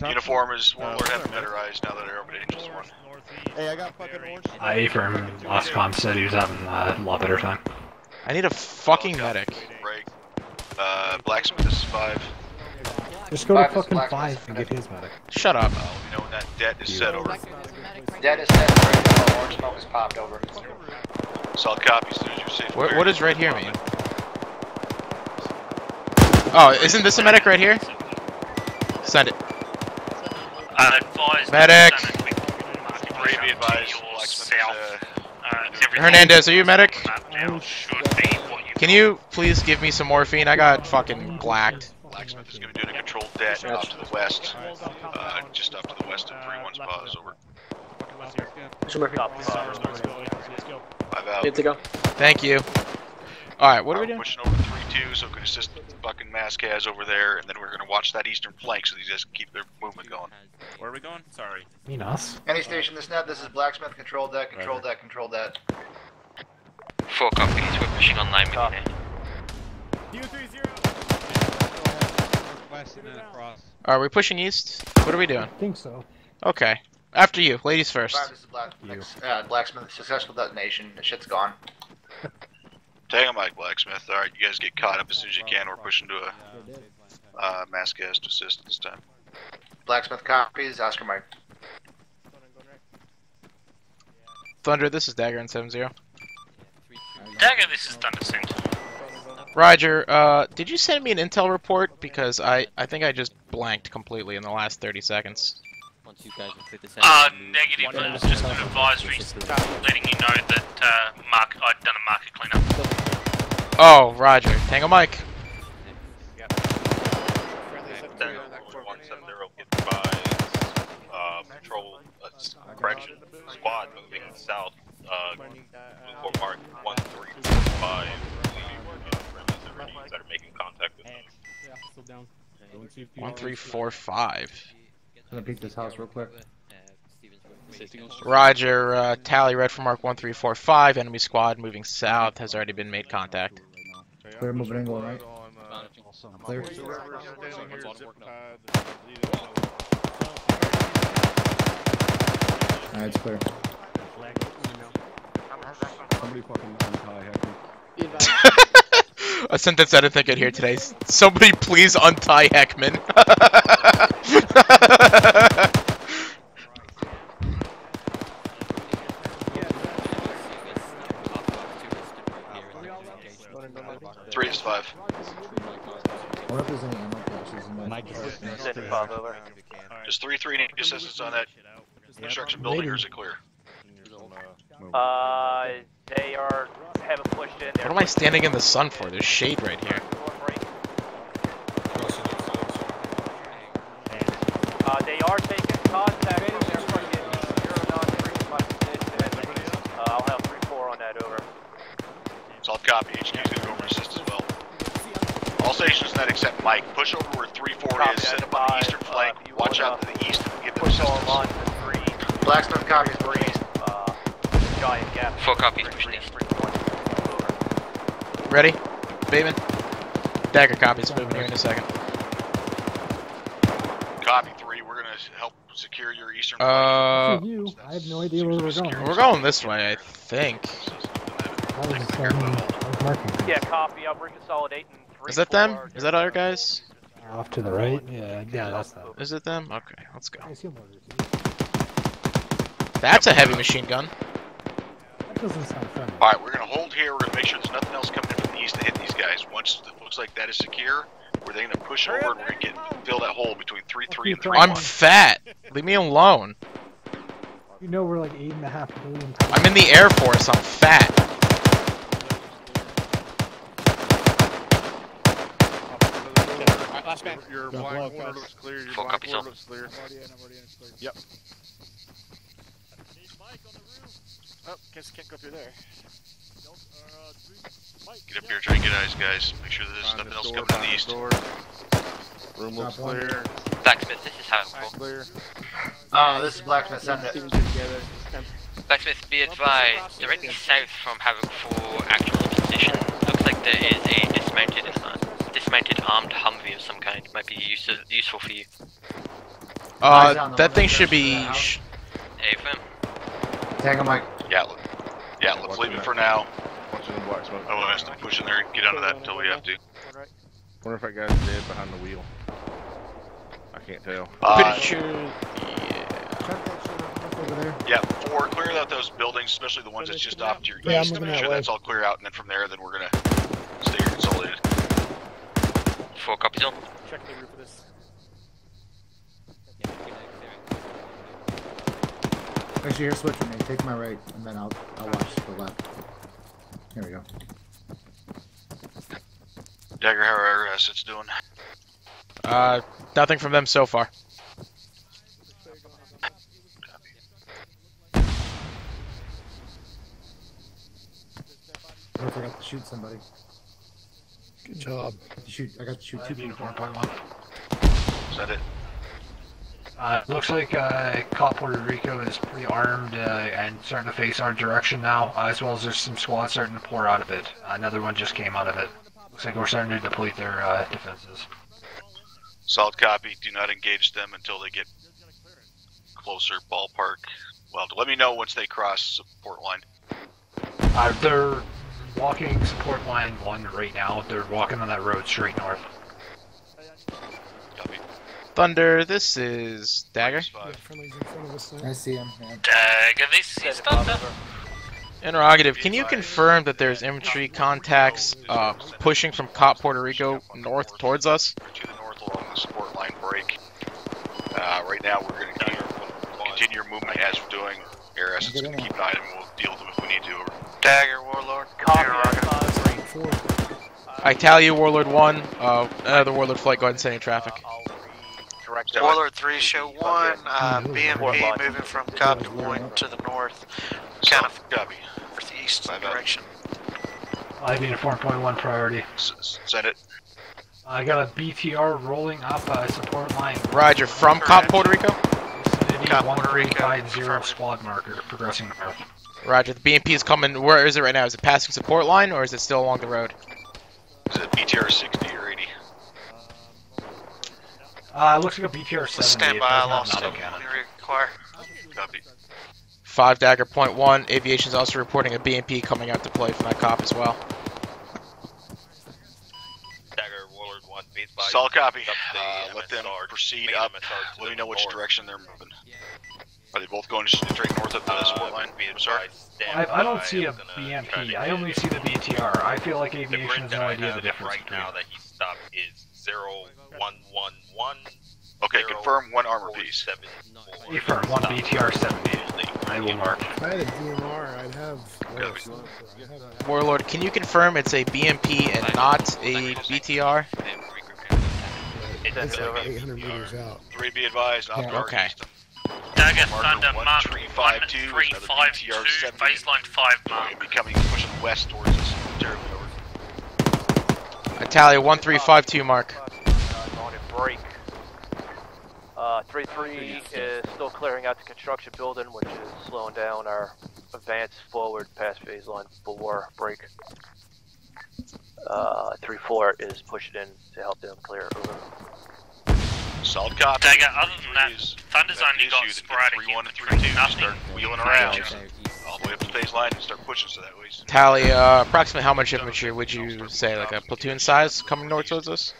now. Uniform is Uh, Warlord having north, better eyes now that Aerobat Angels run. Northeast, Hey, I got fucking very- orange. Uh, A firm last com said he was having uh, a lot better time. I need a fucking medic. Break. Uh, blacksmith is five. Just go to Five is fucking black five ones. and get his medic. Shut up. Uh, you know when that debt is set over. Dead is set right now. Orange smoke is popped over. Solid copy. As soon as you're safe. What, what does right here mean? Oh, isn't this a medic right here? Send it. Uh, advised, Medic. done a quick market Three, be to advised. your Blacksmith south. is, uh, Uh, Hernandez, are you a medic? map now should be what you Can you please give me some morphine? I got fucking glacked. Blacksmith is going to be doing a controlled debt off to the west. Uh, just off to the west of 3 1's pause. Over. Copy five. Let's let's go. Five out. to go. Thank you. Alright, what are we We're doing? pushing over 3 2, so can assist the fucking Maskaz over there, and then we're going to watch that eastern flank so these guys can keep their movement going. Where are we going? Sorry. Mean us. Any station this net, this is blacksmith. Control that. Control that. Control that. Four companies, We're pushing online with you now. Are we pushing east? What are we doing? I think so. Okay. After you. Ladies first. Five, this is black, uh, blacksmith. Successful detonation. The shit's gone. Tag him Mike Blacksmith. All right, you guys get caught up as soon as you can. We're pushing to a uh, mass gas assist this time. Blacksmith copies. Oscar Mike. Thunder, this is Dagger in 7-0. Dagger, this is Thunder Send. Roger, uh, did you send me an intel report? Because I, I think I just blanked completely in the last 30 seconds. Once you guys have cleared the Uh, negative. It was just an advisory letting you know that uh, mark, I'd done a market cleanup. Oh, Roger. Tango Mike. One seven zero uh, patrol uh, correction squad moving south. Uh, for mark one three five. That are making contact with them. Yeah, still down. One, three, four, five. Gonna peek this house real quick. Roger, uh, tally red for mark 1345. Enemy squad moving south has already been made contact. Clear moving in, going right. Clear. Alright, it's clear. Somebody fucking untie A sentence I didn't think I'd hear today. Somebody please untie Heckman. Three is five. I wonder if there's any ammo caches in that. Send Bob over. Does three three need assistance on that construction building, or is it clear? Uh, they are haven't pushed in. What am I standing in the sun for? There's shade right here. Uh, they are taking contact from their fucking zero nine three my position. Uh, I'll have three four on that over. Solid copy. HQ's gonna go over assist as well. All stations net except Mike. Push over where three four Copy is. Set up on the eastern flank. uh, you Watch out to the east and give them Push all assistance. on. Blacksmith copies breeze. Giant gap. Four copies, pushing east. Ready? Bateman? Dagger copies. Moving here in a second. Copy three. We're gonna help secure your eastern Uh, flank. you, I have no idea where we're going. we're going this way, I think. I was, I marking. Yeah, copy. I'm reconsolidating three. Is that them? Is that other guys? Off to the right? Yeah, yeah, that's that. Is it them? Okay, let's go. I assume it That's a heavy machine gun. That doesn't sound friendly. All right, we're gonna hold here. We're gonna make sure there's nothing else coming in from the east to hit these guys. Once it looks like that is secure, we're then gonna push over and we're gonna get fill that hole between three three and three I'm one. fat. Leave me alone. You know we're like eight and a half billion pounds. I'm in the Air Force. I'm fat. Alright, last man. Your Got blind block, corner guys. looks clear. Your Four blind copies corner on. looks clear. Yep. Oh, guess can't go through there. Get up here, try and get eyes, guys. Make sure that there's nothing else door, coming in the east. door. Room looks clear. Blacksmith, this is how it's called. Clear. Uh, this is Blacksmith, send it. Blacksmith, be advised, directly south from Havoc 4 actual position, looks like there is a dismounted uh, dismounted armed Humvee of some kind. Might be use useful for you. Uh, that thing should be. Sh Affirm. Tango Mike. Yeah, let- yeah. Let's leave it for now. Watching the black smoke. I will ask them to push in there and get out of that until we have to. Wonder if that guy's dead behind the wheel. I can't tell. Uh, Picture. Over there. yeah, four. Clear out those buildings, especially the ones that's just off to your Yeah, I'm east. moving Make sure way. that's all clear out, and then from there, then we're gonna stay here consolidated. Four copies on. Check the roof of this. Actually, here, switch with me. Take my right, and then I'll I'll watch the left. Here we go. Dagger, how are our assets doing? Uh, nothing from them so far. I forgot to shoot somebody. Good job. I got to shoot. I got to shoot two people. Is that it? Uh, looks like uh, Cop Puerto Rico is pretty armed uh, and starting to face our direction now, uh, as well as there's some squads starting to pour out of it. Another one just came out of it. Looks like we're starting to deplete their uh, defenses. Solid copy. Do not engage them until they get closer. Ballpark. Well, let me know once they cross support line. Uh, they're walking support line one right now. They're walking on that road straight north. Copy. Thunder, this is Dagger. I see him. Yeah. Dagger, this is Thunder. Interrogative, can you confirm that there's infantry contacts uh, pushing from Cop Puerto Rico north towards us? To the north along the support line break. Uh, right now, we're going to continue your movement as we're doing. Air assets going to keep an eye on them. We'll deal with them if we need to. Dagger, Warlord. Italia Warlord 1, uh, another Warlord flight, go ahead and send in traffic. Correct. Warlord 3, show 1. Uh, BMP moving from Copy Point to the north. Kind of Copy. northeast direction. I being a 4.1 priority. S send it. I got a BTR rolling up uh, support line. Roger, from Cop Puerto Rico? Vicinity Cop Puerto Rico. 1350 squad marker, progressing north. Roger, the BMP is coming, where is it right now? Is it passing support line, or is it still along the road? Is it BTR 60 or 80? Uh, looks like a BTR 70. Stand by, I lost have him. auto cannon. We require. Copy. 5 Dagger point 1, Aviation's also reporting a BMP coming out to play from that cop as well. Dagger, Warlord 1, be advised. Solid copy. The Uh, let them MSR, proceed main up. Let me know which direction they're moving. Are they both going straight north up the support line? I'm sorry. I, I don't see a I'm BMP. I only see the BTR. I feel like aviation has no idea the difference right between. now that he stopped is 0111. Okay, confirm one armor piece. Affirm, one BTR 70. I will mark. If I had a DMR, I'd have. Warlord, can you confirm it's a BMP and not a BTR? It's like 800 meters out. Three be advised. Off guard. Okay. Dagger, Marker Thunder, Mark 1352, 1352, another BTR 70. baseline 5 mark. It'll be coming, pushing west towards us. Terribly over. Italia 1352 mark. Uh, on a break. Uh, 3-3 is still clearing out the construction building, which is slowing down our advance forward past phase line 4 break. Uh, 3-4 is pushing in to help them clear over. Solid copy. Dagger, other than that, Thunder's only got sporadic one, and infantry, nothing wheeling around. Major. All the way up the phase line and start pushing so that way. Tally, uh, approximately how much infantry would you say, like a platoon size coming north towards us?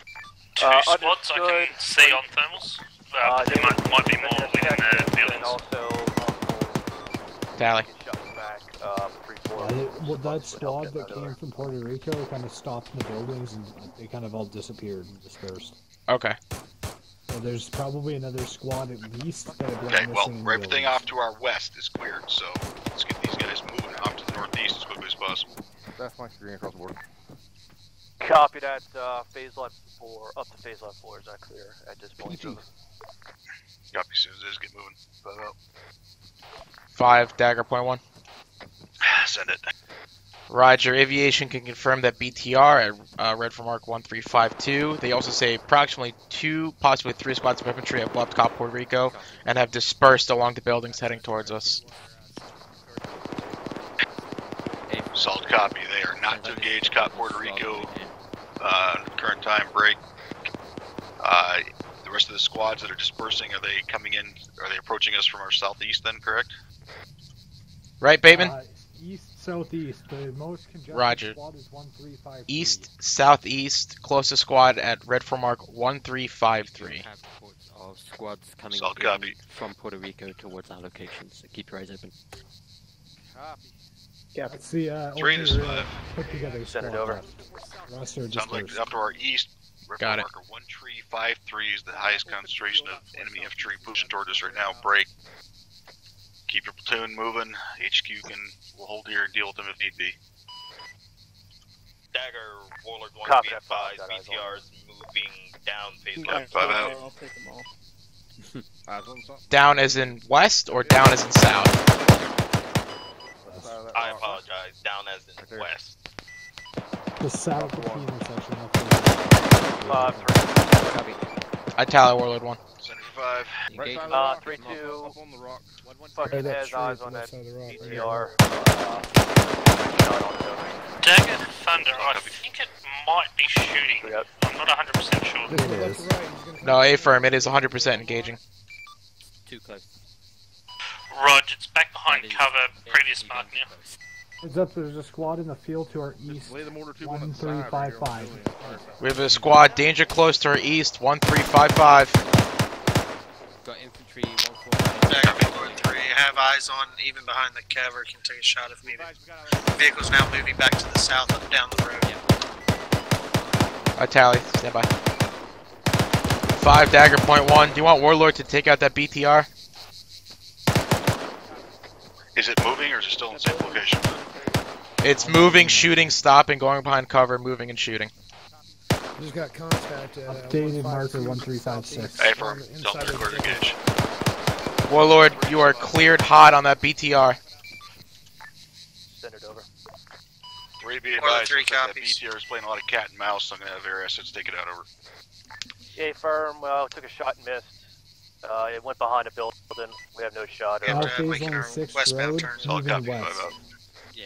Two Uh, squads I can see on thermals. Uh, but there might, might be more within the And buildings. also, Tally. uh, 3-4. Yeah, they- well, that squad that came from Puerto Rico kind of stopped in the buildings and they kind of all disappeared and dispersed. Okay. So there's probably another squad at least that have gone Okay, well, missing in everything off to our west is cleared, so let's get these guys moving off to the northeast as quickly as possible. That's my screen across the board. Copy that, uh, phase line 4, up to phase line 4 is not clear at this point. So Copy as soon as it is, get moving. Five out. 5 Dagger point 1. Send it. Roger, Aviation can confirm that BTR at uh, Red for Mark 1352. They also say approximately two, possibly three squads of infantry have left Cop Puerto Rico and have dispersed along the buildings heading towards us. Solid copy. They are not to engage Cop Puerto Rico. Uh, current time break. Uh, the rest of the squads that are dispersing, are they coming in? Are they approaching us from our southeast? Then correct? Right, Bateman? Uh, east, southeast. The most congested Roger. squad is 1353. East, southeast, closest squad at Red for Mark 1353. have reports of squads coming Solid in copy. from Puerto Rico towards our locations. So keep your eyes open. Copy. Yeah, it's the uh, Three only is real five. put together Send it over. left. The Sounds like up to our east. Red Got it. marker one tree five three is the highest concentration of enemy infantry pushing towards us right now. Break. Keep your platoon moving. HQ can will hold here and deal with them if need be. Dagger, Warlord 1, Copy be that, five, advised, that BTR is moving down phase Yeah, line. five out. I'll take them all. Eyes on something. Down as in west or down as in south? I apologize, down as in west. The south of the intersection. Uh, 3. Italia Warlord 1. Send it for five. Right side of the Uh, 3 2. Up on the rock. Fucking Right, that has eyes on on that that side of right BTR. Uh, Dagger, Thunder, I think it might be shooting. Yep. I'm not 100% sure. It is. No, A firm, it is 100% engaging. Too close. Roger, it's back behind cover, previous damn mark now. Heads up, there's a squad in the field to our east. Lay the mortar tube on the side. 1355. We have a squad danger close to our east, 1355. Got infantry 149. Dagger Lord 3, have eyes on even behind the cover, can take a shot if needed. Vehicle's now moving back to the south up down the road. I tally. Stand by. Five dagger point one. Do you want Warlord to take out that BTR? Is it moving or is it still in the same location? It's moving, shooting, stopping, going behind cover, moving and shooting. Just got contact at uh, Updated marker 1356. Hey, firm. Delta clear to. Warlord, you are cleared hot on that BTR. Send it over. Three be More than advised, three looks that copies. BTR is playing a lot of cat and mouse, so I'm gonna have air assets take it out over. Yay, firm. Well, took a shot and missed. Uh, it went behind a building. We have no shot. South Over. phase line 6 road, Solid moving copy, west. five out. Yeah,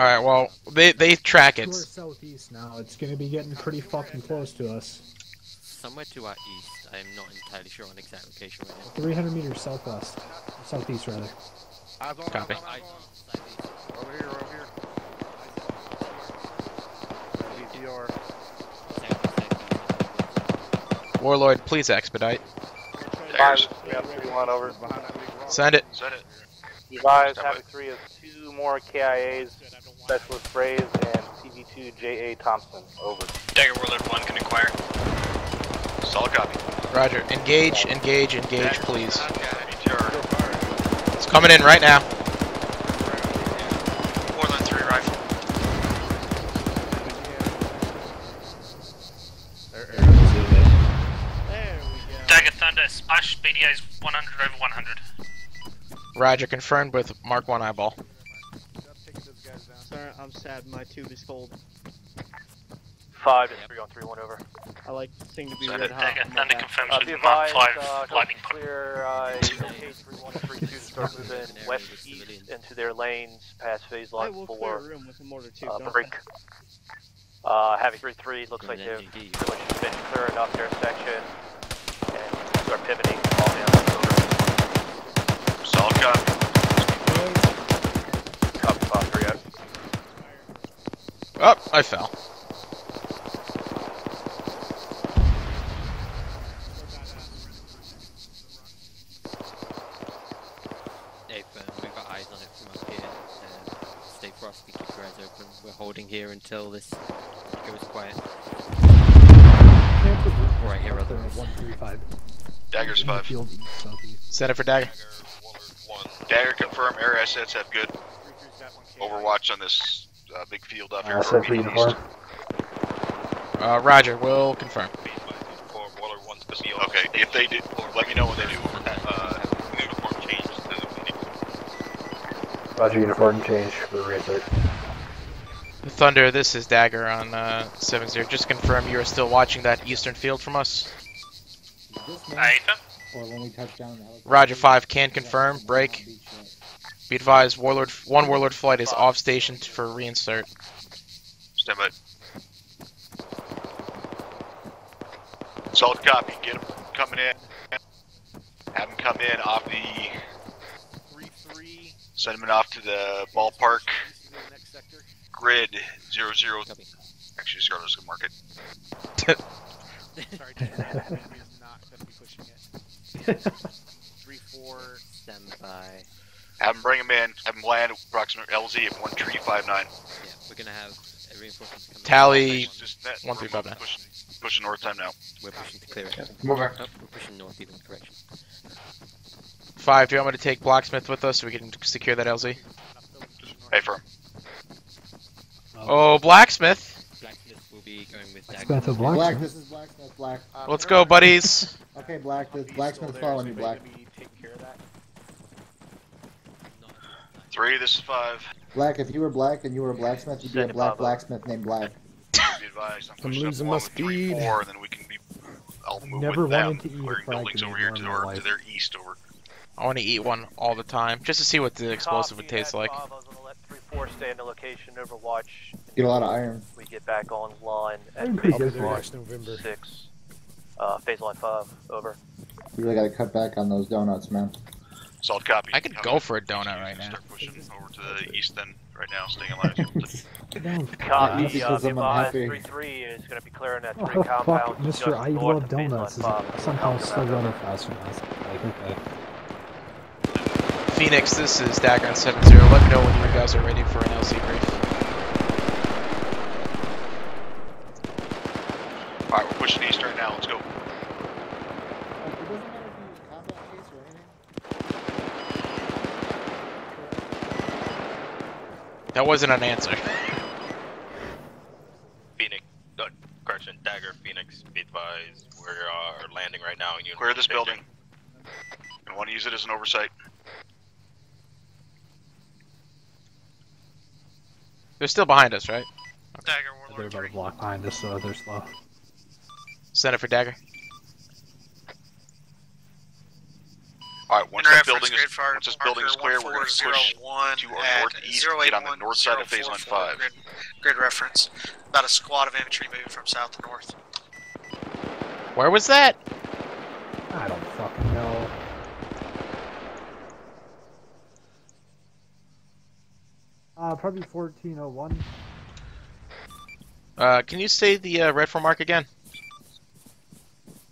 air coming in on. Uh, Alright, well, they, they track it. We're southeast now. It's gonna be getting pretty fucking close to us. Somewhere to our east. I am not entirely sure on exact location right now. 300 meters southwest. Southeast, rather. Copy. Over here, over here. BTR. Warlord, please expedite. Daggers. over. Send it. Send it. Advise Stand. Havoc 3 has two more KIAs, Specialist Braves, and PV2 J.A. Thompson. Over. Dagger Warlord 1 can inquire. Solid copy. Roger. Engage, engage, engage, please. It's coming in right now. Warlord 3 rifle. Dagger Thunder, splash, BDA's 100 over 100. Roger, confirmed with Mark 1 eyeball. Sorry, I'm sad. My tube is cold. 5 to 3 on 3 1 over. I like seem to be Send red it. hot. Dagger on my Thunder back. confirms Uh, with be Mark advised, 5 uh, lightning. clear, uh, indicate 3132 to start moving west east into their lanes past phase I line will clear 4. a room with a mortar tube. Uh, break. Uh, Havoc 3 3 looks like they've an NGD. been clearing up their section and start pivoting all down over. Solid copy. Copy 5 3 out. Oh, I fell. Dave, um, we've got eyes on it from up here. Uh, stay frosty, keep your Oh, eyes on it from up here. Stay frosty, keep your eyes open. We're holding here until this goes quiet. Right here, other. 135. Daggers five. Field. Set it for dagger. Dagger confirm. Air assets have good overwatch on this uh, big field up here. Uh, for set for immediate uniform. Uh, Roger, we'll confirm. For Warlord 1 special. Okay, if they do, let me know when they do. Uh, uniform change Roger, uniform change for reinsert. Thunder, this is Dagger on uh, 7-0. Just confirm you are still watching that eastern field from us. This man, Aether? or when we touch down the helicopter. Roger 5, can confirm. Break. Be advised, Warlord, one Warlord flight is off station for reinsert. Stand by. Solid copy. Get them coming in. Have them come in off the. Send them off to the ballpark grid zero zero. Actually, Scarlet's gonna mark it. Sorry, is not going to be pushing it. 3 4. Stand by. Have them bring them in. Have them land approximate LZ at one tree five nine. Yeah, we're gonna have uh, reinforcements coming. Tally 1359. Pushing, pushing north time now. We're pushing to clear it. Move her. Oh, we're pushing north even, correction. 5, do you want me to take Blacksmith with us so we can secure that LZ? Hey, firm. Oh, Blacksmith! Blacksmith will be going with Blacksmith Black, Blacksmith. this is Blacksmith, Black. Let's go, buddies! Okay, Black, Blacksmith's following you, Black. Take care of that. Three. This is five. Black, if you were Black and you were a blacksmith, you'd be a black Pablo. blacksmith named Black. Be advised. I'm I'm losing my with three, speed. four, and then we can be. I'll move never with them, wanted to eat a clearing buildings over here to, more in my our, to life. their east over. I want to eat one all the time, just to see what the explosive would taste like. Bob. I was gonna let 3 4 stay in the location, overwatch. Get a lot of iron. We get back online at I'm pretty phase I'll be good there line November. 6. Uh, phase line 5. Over. You really gotta cut back on those donuts, man. Solid copy. I could Come go for a donut right now. Start pushing over to the east then, right now, staying alive. Copy, uh, because I'm advised, unhappy. 3-3 is going to be clearing that Oh, three fuck, compound Mr. I love donuts is somehow still running faster than us. Like. Phoenix, this is Dagger on 7 0. Let me know when you guys are ready for an LZ brief. Alright, we're pushing east right now. Let's go. That wasn't an answer. Phoenix, uh, correction, Dagger, Phoenix, be advised, we are landing right now. in Union Clear this Station. building. I want to use it as an oversight. They're still behind us, right? Dagger They're about a block behind us, so they're slow. Send it for Dagger. Alright, once In that reference, building grid is fire once this building is clear, we're going to push 1401 to our at northeast, get on the north side of phase 1-5. Grid, grid reference. About a squad of infantry moving from south to north. Where was that? I don't fucking know. Uh, probably 1401. Uh, can you say the uh, red for mark again?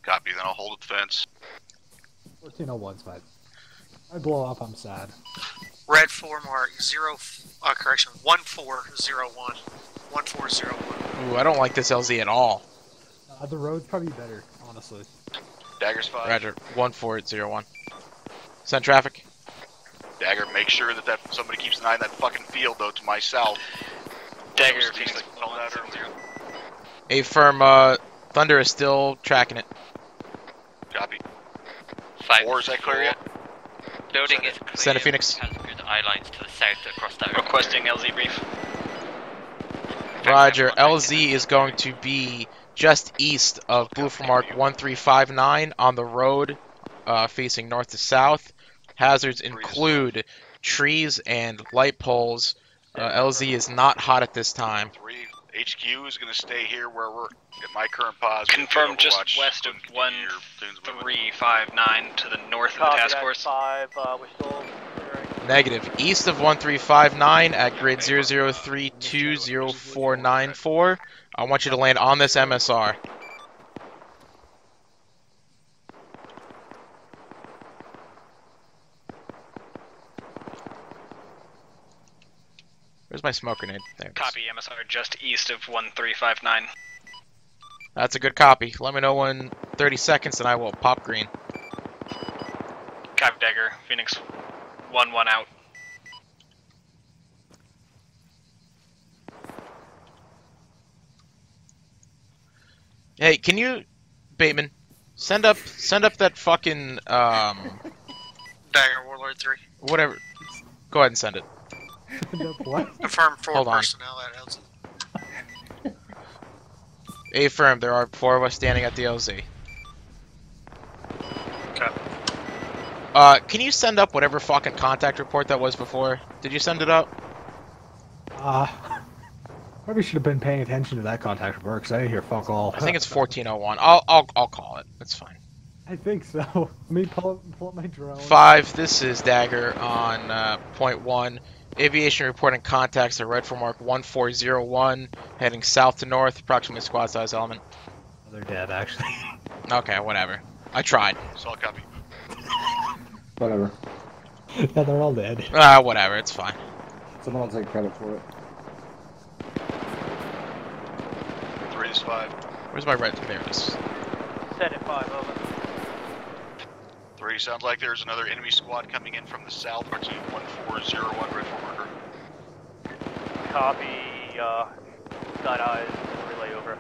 Copy, then I'll hold the fence. 1401's fine. I blow up, I'm sad. Red 4 mark 0, uh, correction, 1401. 1401. Ooh, I don't like this LZ at all. Uh, the road's probably better, honestly. Dagger's 5. Roger, 1401. Send traffic. Dagger, make sure that, that somebody keeps an eye on that fucking field, though, to my south. Dagger, Those Phoenix, things that called out earlier. A firm, uh, Thunder is still tracking it. Copy. Five. Four, is that clear yet? Building is clear. Send it, Phoenix. Good eye lines to the south across that. Requesting LZ brief. Roger, LZ is going to be just east of Blue for Mark 1359 on the road uh, facing north to south. Hazards include trees and light poles. Uh, LZ is not hot at this time. Three. HQ is going to stay here where we're at my current pause. Confirm just west of 1359 to the north of the task force. 5, uh, we're still. Negative. East of 1359 at grid 003204494. I want you to land on this MSR. Where's my smoke grenade? There. Copy MSR just east of 1359. That's a good copy. Let me know when 30 seconds and I will pop green. Copy Dagger, Phoenix 1 1 out. Hey, can you, Bateman, send up send up that fucking um Dagger Warlord 3. whatever. Go ahead and send it. What? Confirm 4 Hold on. at LZ. A firm, there are four of us standing at the LZ. Copy. Uh, can you send up whatever fucking contact report that was before? Did you send it up? Uh, probably should have been paying attention to that contact report because I didn't hear fuck all. I think it's 1401. I'll I'll I'll call it. It's fine. I think so. Let me pull up, pull up my drone. Five. This is Dagger on uh, point one. Aviation reporting contacts are red for mark 1401, heading south to north, approximately squad size element. They're dead, actually. Okay, whatever. I tried. Solid copy. Whatever. yeah, they're all dead. Ah, whatever. It's fine. Someone will take credit for it. Three is five. Where's my red? There it is. Send it 5, over. Three. Sounds like there's another enemy squad coming in from the south. Approximately 1401 red for marker. Copy, uh, got eyes, relay over.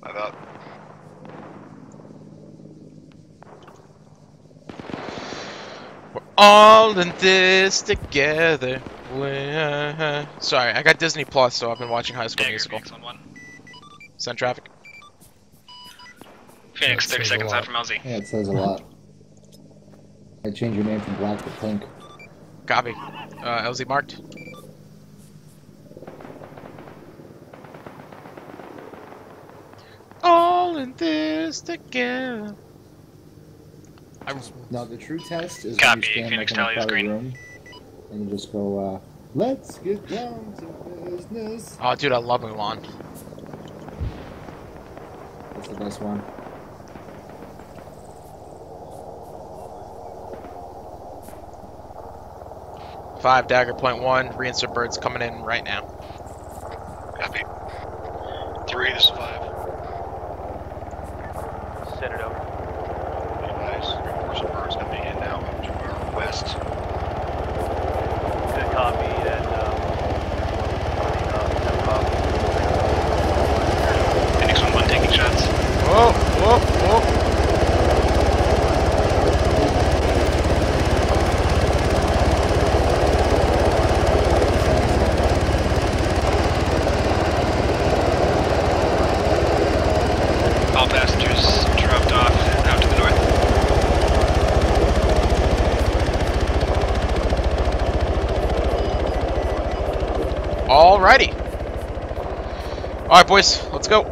Five out. We're all in this together. We're... Sorry, I got Disney Plus, so I've been watching High School Dagger, Musical. 1 1. Send traffic. Phoenix, That 30 seconds lot. out from LZ. Yeah, it says a lot. I changed your name from black to pink. Copy. Uh, LZ marked. All in this together. I'm... Now the true test is Copy, when you stand Phoenix like in a Tally is crowded green. room and you just go, uh, Let's get down to business. Oh, dude, I love Mulan. That's the best one. Five dagger point one. Reinsert birds coming in right now. Copy. Three, this is five. Send it over. Nice. Reinforcement birds coming in now to our west. Good copy, and, uh, uh, Phoenix 1 1 taking shots. Whoa, whoa, whoa. All passengers dropped off out to the north. Alrighty. Alright, boys, let's go.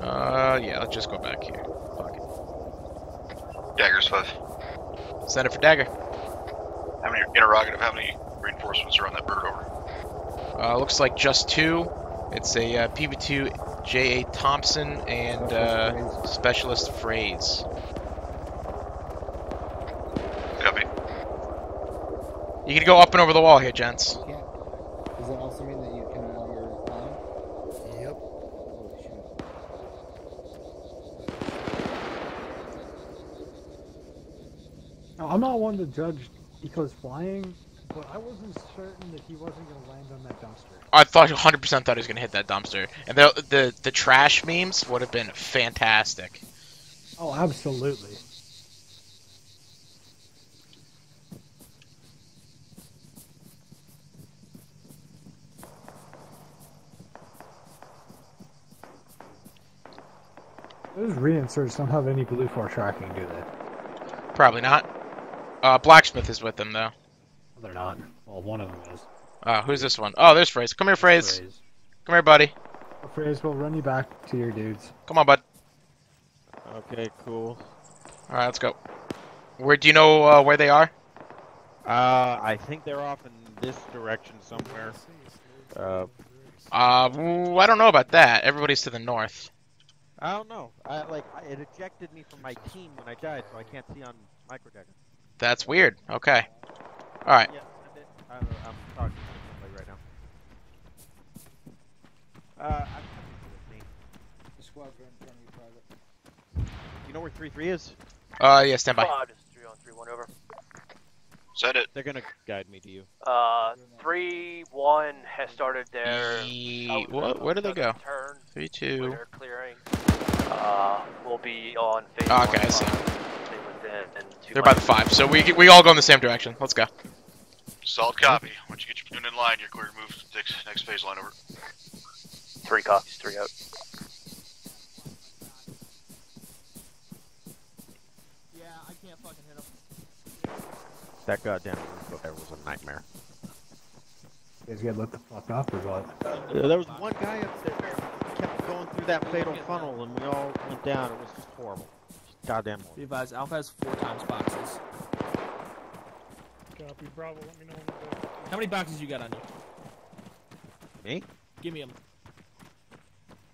Uh, yeah, let's just go back here. Fuck it. Daggers five. Send it for dagger. How many interrogative? How many reinforcements are on that bird over? Uh, looks like just two. It's a uh, PV2 J.A. Thompson and uh, Specialist Phrase. Copy. You can go up and over the wall here, gents. Does that also mean that you cannot are flying? Yep. Holy shit. Now, I'm not one to judge Eco's flying, but I wasn't certain that he wasn't going to land on that dumpster. I thought 100% thought he was gonna hit that dumpster, and the the the trash memes would have been fantastic. Oh, absolutely. Those reinserts don't have any blue four tracking, do they? Probably not. Uh, Blacksmith is with them though. They're not. Well, one of them is. Uh, who's this one? Oh, there's Phrase. Come here, Phrase. Come here, buddy. Phrase will run you back to your dudes. Come on, bud. Okay, cool. All right, let's go. Where do you know uh, where they are? Uh, I think they're off in this direction somewhere. Uh, Uh, I don't know about that. Everybody's to the north. I don't know. I like it ejected me from my team when I died, so I can't see on microDAGR. That's weird. Okay. All right. Yeah, send it. I, I'm talking to somebody right now. Uh, I'm coming with me. The squad's right in front of you, Private. You know where three three is? Uh, yeah, stand by. Five is three on three one over. Said it. They're gonna guide me to you. Uh, three one has started their. Ye- what? Where do they go? Turn. Three, two. They're clearing. Uh, we'll be on phase one okay, I see. five. Within two They're by the five, so we we all go in the same direction. Let's go. Solid copy. Once you get your platoon in line, you're clear to move to next, next phase line over. Three copies, three out. That goddamn roof there was a nightmare. You guys get let the fuck up or what? There was one guy up there who kept going through that fatal funnel, and we all went down. It was just horrible. Just goddamn horrible. Be advised, Alpha has four times boxes. Copy, Bravo, let me know when we're. How many boxes you got on you? Me? Give me them.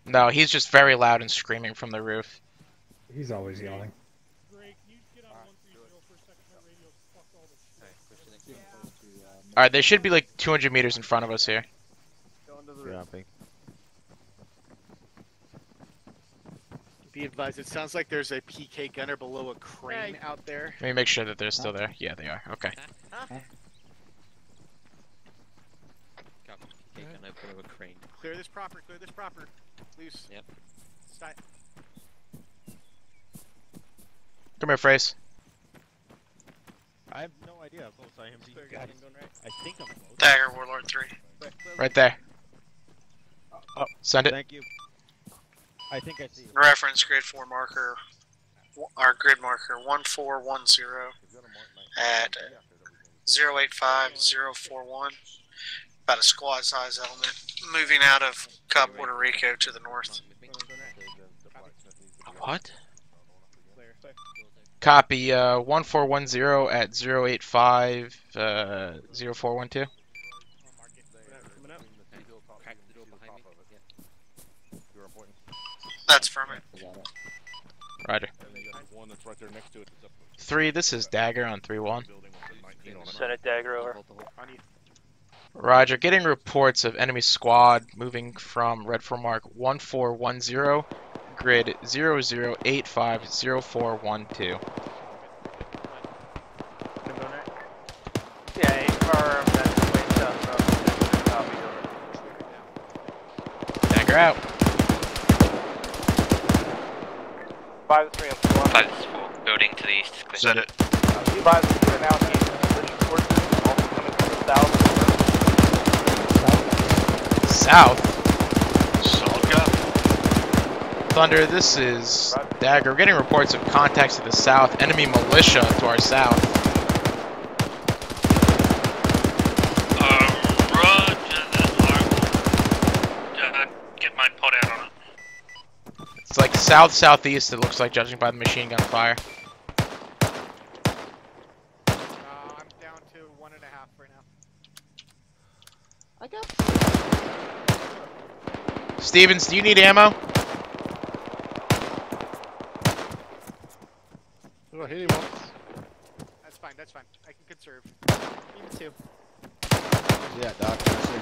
No, he's just very loud and screaming from the roof. He's always yelling. All right, they should be like 200 meters in front of us here. Copy. Be advised, it sounds like there's a PK gunner below a crane out there. Let me make sure that they're still there. Yeah, they are. Okay. Taken over a crane. Clear this proper, clear this proper. Loose. Yep. Stop. Come here, Phrase. I have no idea how close I am to you guys. I think I'm close. Dagger, Warlord 3. Right there. Oh, send it. Thank you. I think I see you. Reference grid 4 marker, our grid marker 1410 at 085041. About a squad size element moving out of Cabo Puerto Rico to the north. What? Copy, uh, 1410 at 085, uh, 0412. That's from it. Roger. One that's right there next to it. That's Three, this is Dagger on 3-1. Senate Dagger over. Roger, getting reports of enemy squad moving from Red for Mark 1410, grid 00850412. Yeah, a firm that's way south from copy over. Dagger out. Five three up four. Five four. Building to the east. is clear. Set it. Uh, you five three are now engaging position forces, also coming from the south. South. Solid copy. Thunder, this is Dagger. We're getting reports of contacts to the south. Enemy militia to our south. Uh, roger that. I will uh, get my pod out on it. It's like south southeast. It looks like, judging by the machine gun fire. I'm down to one and a half right now. I got. Stevens, do you need ammo? Oh, hit him once. That's fine. That's fine. I can conserve. Even two. Yeah, Doc. I see you.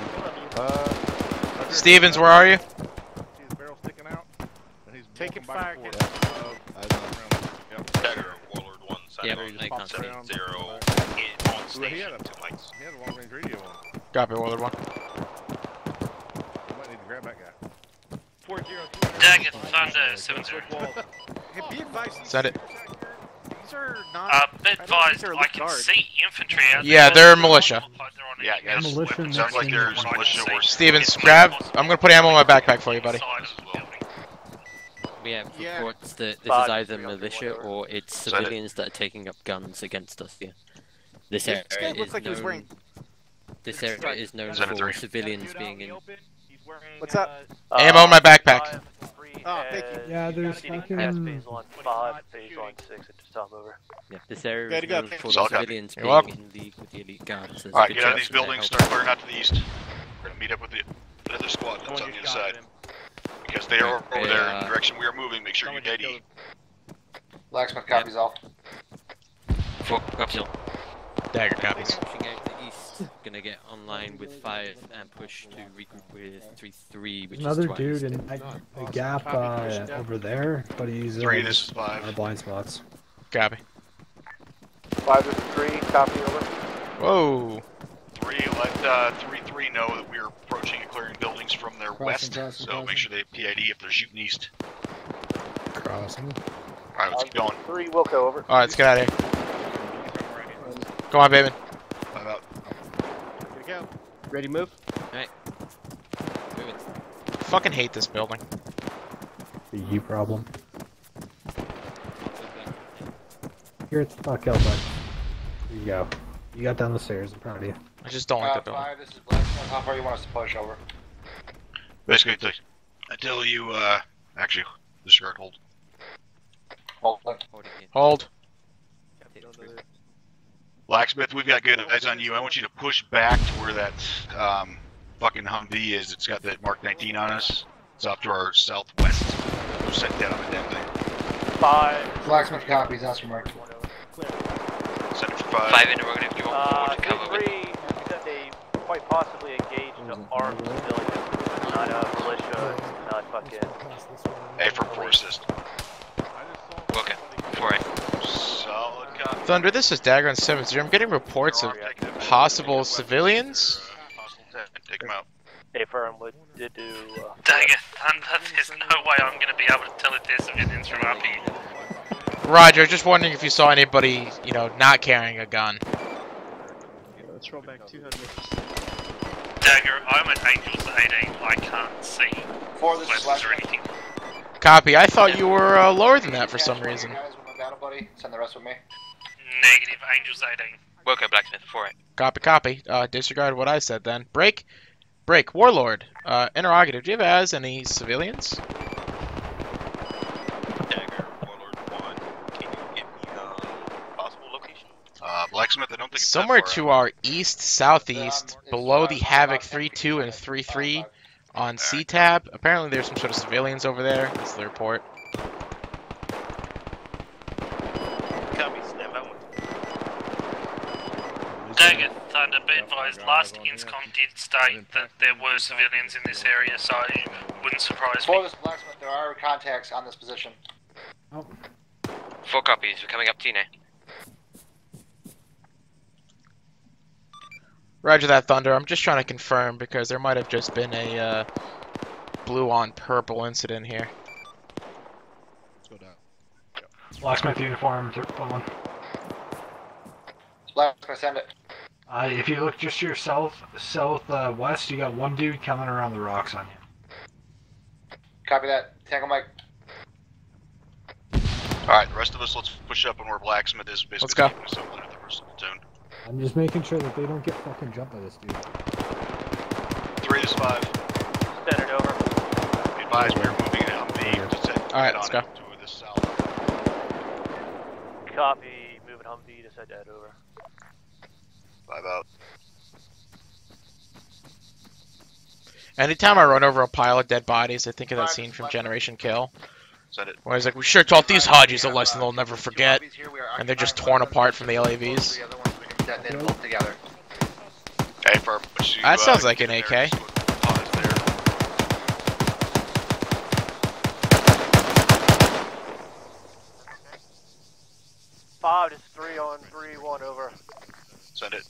Uh, Stevens, where are you? See his barrel sticking out? And he's Taking walking back fire. and Kid. forth. Uh, Yep. Dagger, Warlord 1, Yeah, Sentinel, I can't see. 7 0, in on Well, he had a, to Mike's. he had a long range radio on. Copy, Warlord 1. You might need to grab that guy. Four zero. Dagger, Thunder, 7 0. Hey, be advised. Set it. These are not. Uh, be I advised, they're I can guard. see infantry out Yeah, they're militia. Like they're on Yeah, guys. Militia Weapons Sounds like there's what I can militia or Stevens, grab. I'm gonna put ammo in my backpack for you, buddy. Side of the building. We have reports that this is either three up to militia or it's civilians that are taking up guns against us here. This area This guy is looks like he was known- wearing. This area is known for three. civilians being in. What's up? Ammo in my backpack. Oh, thank you. Yeah, there's Pass fucking. phase one five, phase one six, and just stop over. Yeah, this area Good is to go. known for the Solid copy. civilians You're being welcome. in league with the elite guards. There's a Alright, good get out of chance these that they're buildings, helping. start clearing out to the east. We're gonna meet up with the, the other squad that's on the other side. Because they are They, over there in uh, the direction we are moving, make sure you're dead east. Blacksmith copies all. Four, uphill. Dagger copies. Pushing out the east, gonna get online with five and push to regroup with three three, which Another is dude in the gap uh, over there, but he's Three, uh, this is five. out blind spots. Copy. Five to three, copy over. Whoa. Three, let uh, three three know that we are approaching and clearing buildings from their Crossing, west. crossing, so make sure they have PID if they're shooting east. Crossing. Alright, let's keep going. Three, Wilco over. Alright, let's get out of here. Come on, baby. Five out. Here we go. Ready, move. Alright. Move it. Fucking hate this building. The U problem. Here it's fuck out, bud. Here you go. You got down the stairs. I'm proud of you. I just don't like Uh, that building. five, this is Blacksmith. How far you want us to push over? Basically, it's like, until you, uh, actually, disregard hold. Hold Holding in. Hold. Blacksmith, we've got good eyes on you. I want you to push back to where that um, fucking Humvee is. It's got that Mark 19 on us. It's off to our southwest. We're set down on the damn thing. Five. Blacksmith copies. That's from Mark. Set it for five. Five interrogative, do you want Uh, forward to cover with? three, that they quite possibly engaged an armed civilian, not a militia, not fucking. A for four assist. Okay, four eight. Solid copy. Thunder, this is Dagger on 7 0. I'm getting reports of possible civilians. Take them out. A firm would did do. Uh, Dagger, Thunder, there's no way I'm going to be able to tell if there's civilians from up here. Roger, just wondering if you saw anybody, you know, not carrying a gun. Let's roll back 200. Dagger, I'm at Angels 18. I can't see Four, this is weapons or anything. Copy. I thought you were uh, lower than that for some reason. Guys with my battle buddy. Send the rest with me. Negative, angels hiding. Wilco we'll Blacksmith, for it. Copy, copy. Uh, disregard what I said then. Break, break. Warlord, uh, interrogative. Do you have as any civilians? Dagger, Warlord 1. Can you give me a possible location? Uh, Blacksmith, I don't think Somewhere to our east, southeast, below the Havoc 3-2 and 3-3 on C-Tab. Apparently there's some sort of civilians over there. That's the report. Dagger, Thunder, be advised, last INSCOM did state that there were civilians in this area, so it wouldn't surprise For me. this blacksmith, there are contacts on this position. Four copies. We're coming up to you now. Roger that, Thunder. I'm just trying to confirm because there might have just been a uh, blue on purple incident here. Let's go down. Blacksmith uniform, third one. Blacksmith, send it. Uh, if you look just to your south, south uh, you got one dude coming around the rocks on you. Copy that. Tango Mike. Alright, the rest of us, let's push up on where Blacksmith is. Basically Let's go. keeping us up with the rest of the platoon. I'm just making sure that they don't get fucking jumped by this dude. Three is five. Standard over. Be advised, we're moving it Humvee to set Alright, head let's on go. To the south. Copy. Moving Humvee to set that over. Five out. Anytime I run over a pile of dead bodies, I think of that scene from Generation Kill. Send it. Where he's like, we sure taught these Hodges a lesson they'll never forget. And they're just torn apart from the LAVs. Detonate both together. Okay, for once you, That uh, sounds like an AK. just pause. Five is three on three, one over. Send it.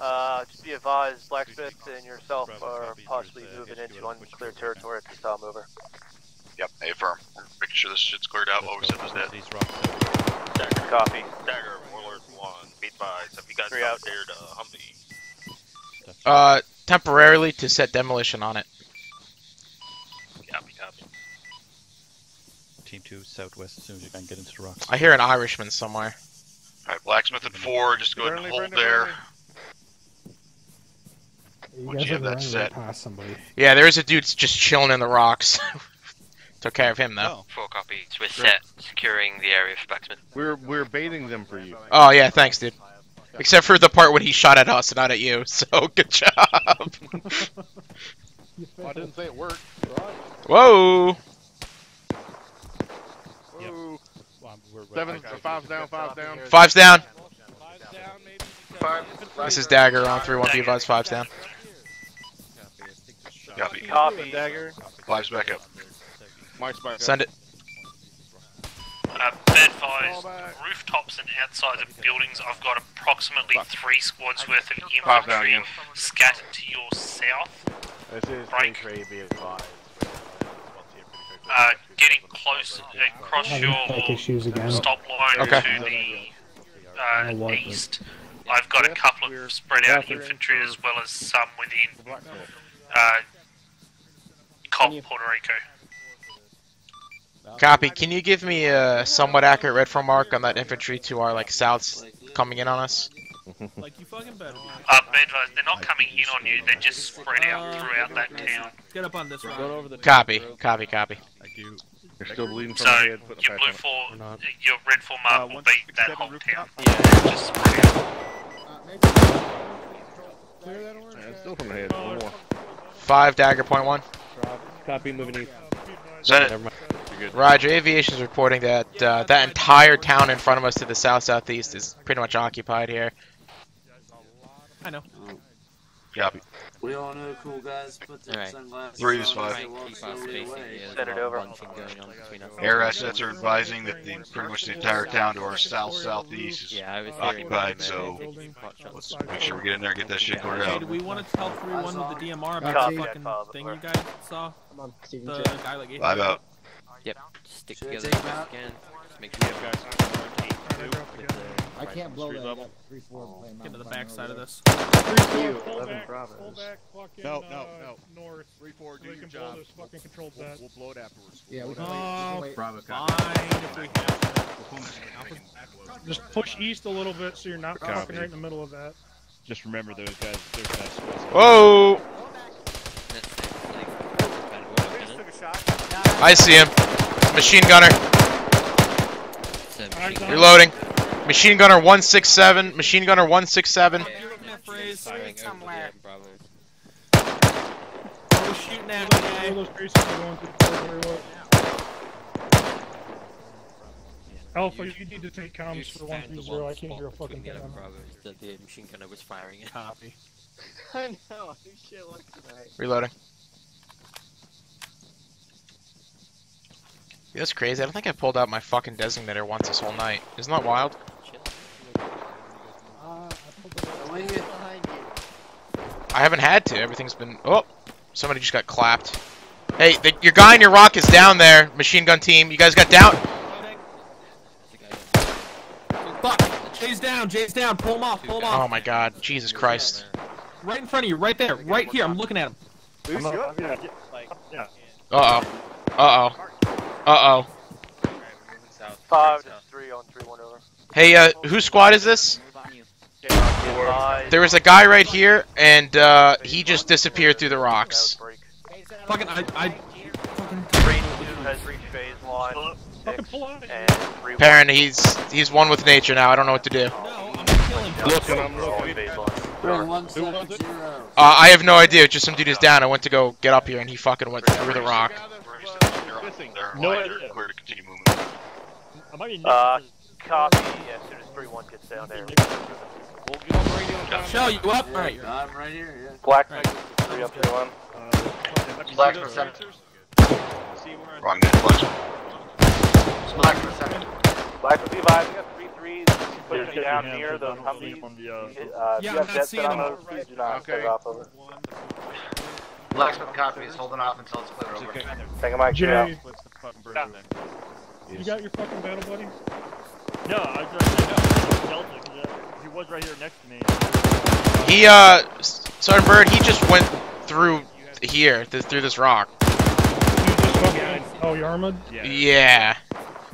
Uh, just be advised, Blacksmith and yourself are possibly moving into unclear territory at this time, over. Yep, A firm. Making sure this shit's cleared out while we set this dead. Dagger. Copy. Dagger, Warlord 1, be advised, have you guys Three out. there uh, Humvee? Uh, temporarily to set demolition on it. Copy, copy. Team 2 southwest as soon as you can get into the rocks. I hear an Irishman somewhere. Alright, Blacksmith at four, just go ahead and hold there. You Once guys you have that running right past somebody. Yeah, there is a dude just chilling in the rocks. Took care of him though. Oh. Four copies. We're set. Securing the area for Blacksmith. We're we're baiting them for you. Oh yeah, thanks, dude. Except for the part when he shot at us and not at you. So good job. I didn't say it worked. Whoa. Whoa. Seven, five's down, five's down. Five's down. Five. This is Dagger on three one. Be advised, five's down. Copy. Copy. Dagger. Five's back up. Mike's back up. Send it. Uh, be advised, rooftops and outside of buildings, I've got approximately three squads worth of infantry scattered to your south. This is Break. Trey, be advised. Uh, getting close across your tech issues again. stop line Okay. to the uh, know what, but- east. I've got a couple of spread out infantry as well as some within uh, COP Puerto Rico. Copy. Can you give me a somewhat accurate red form mark on that infantry to our like souths coming in on us? Like you fucking better. Uh, be advised, they're not coming in on you, they're just spread out throughout that town. Get up on this rock. Go over the Copy. Copy. Copy. Thank you. You're still bleeding from So, the head. Put your blue four, your red four mark Uh, will one be that whole rooftop. town. Just spread out. Yeah, still from the head. One more. Five Dagger point one. Copy. Moving east. Send it. Never mind. Good. Roger. Aviation is reporting that uh, that entire town in front of us to the south southeast is pretty much occupied here. I know. Copy. We all know, cool guys. Put the Alright. sunglasses Three is on, five. so we'll Keep us slowly away. here. It over. Bunching going on between us. Air assets are advising that the, pretty much the entire town to our south southeast is Yeah, occupied, so let's make sure we get in there and get that shit cleared Hey, out. do we want to tell 3-1 with the DMR about Copy. the fucking thing you guys saw? I'm on Steven The two. guy like ate Five out. Yep. Stick together take as him best out? you can. Just make sure you guys I can't blow that. I got three, four. playing Get to the back side of over this. Pull back, pull back, fucking, No, uh, no, no. north. Three, four, so do we your can blow job. this fucking controlled We'll, we'll blow it afterwards. there. Yeah, we can Oh, wait. We can wait. Bravo Fine if we have Just push east a little bit so you're not Copy. fucking right in the middle of that. Just remember those guys. Those guys. Whoa! I see him. Machine gunner. to. Eyes on- Reloading. Machine gunner 167. Machine gunner 167. Firing over the um, Bravo. Who's shooting at me, guy? Those traces are going through the door very well. Alpha, you need to take comms for one three zero. I can't hear a fucking thing. Yellow Bravo that the machine gunner was firing at. Copy. I know. Shit like that. Reloading. That's crazy. I don't think I pulled out my fucking designator once this whole night. Isn't that wild? I haven't had to. Everything's been. Oh, somebody just got clapped. Hey, the, your guy in your rock is down there. Machine gun team. You guys got down. Fuck! Jay's down, Jay's down. Pull him off, pull him off. Oh my God, Jesus Christ. Right in front of you, right there, right here. I'm looking at him. Uh oh. Uh oh. Five to three on three one over. Hey, uh, whose squad is this? Five. There was a guy right here, and uh, he just disappeared through the rocks. Fucking, I, I. Green two has reached phase one. Six and three. Parent, he's he's one with nature now. I don't know what to do. Looking, I'm looking. Bring one seven zero. Uh, I have no idea. Just some dude is down. I went to go get up here, and he fucking went through the rock. No idea. Clear to continue moving. Uh, copy. Yeah, as soon as three one gets down there. We'll get the radio down. Shell, you up? Alright. I'm right here, yeah. Black three up to one. Black for seven. Wrong man, flex. Black for seven. Black with Levi, we got three threes pushing down near the Humvee. Uh, Yeah, you I'm not seeing set on him. those, please do not Okay. take off of it. Blacksmith copy is holding off until it's clear over. Take a mic, get out. Jay, you got your fucking battle buddy? No, I was right there. Delta, 'cause, uh, he was right here next to me. He uh, S- Sergeant Bird, he just went through here, th through this rock. Oh, you armored? Yeah.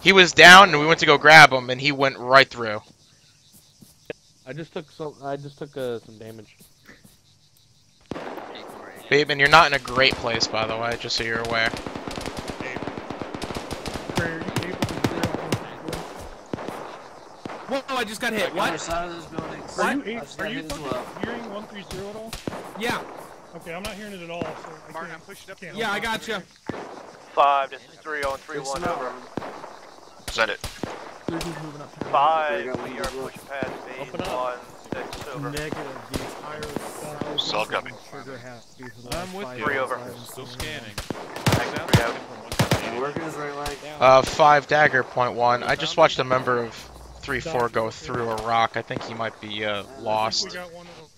He was down, and we went to go grab him, and he went right through. I just took some. I just took uh, some damage. Bateman, you're not in a great place, by the way, just so you're aware. Whoa! I just got hit. Other What? side of this building. Are you, I eight, just are got you fucking well. hearing 130 at all? Yeah. Okay, I'm not hearing it at all, so I Mark, can't, I'm pushing up. can't Yeah, I got you. Five, this is three oh on three over. Send it. Five, we are pushing past phase one, six over. Negative. The entire south Solid copy. sugar has to be for the I'm with five you. Three over. minutes. Still scanning. Three out. Working his right leg. Uh, five dagger point one. I just watched a member of three four go through a rock. I think he might be uh, lost.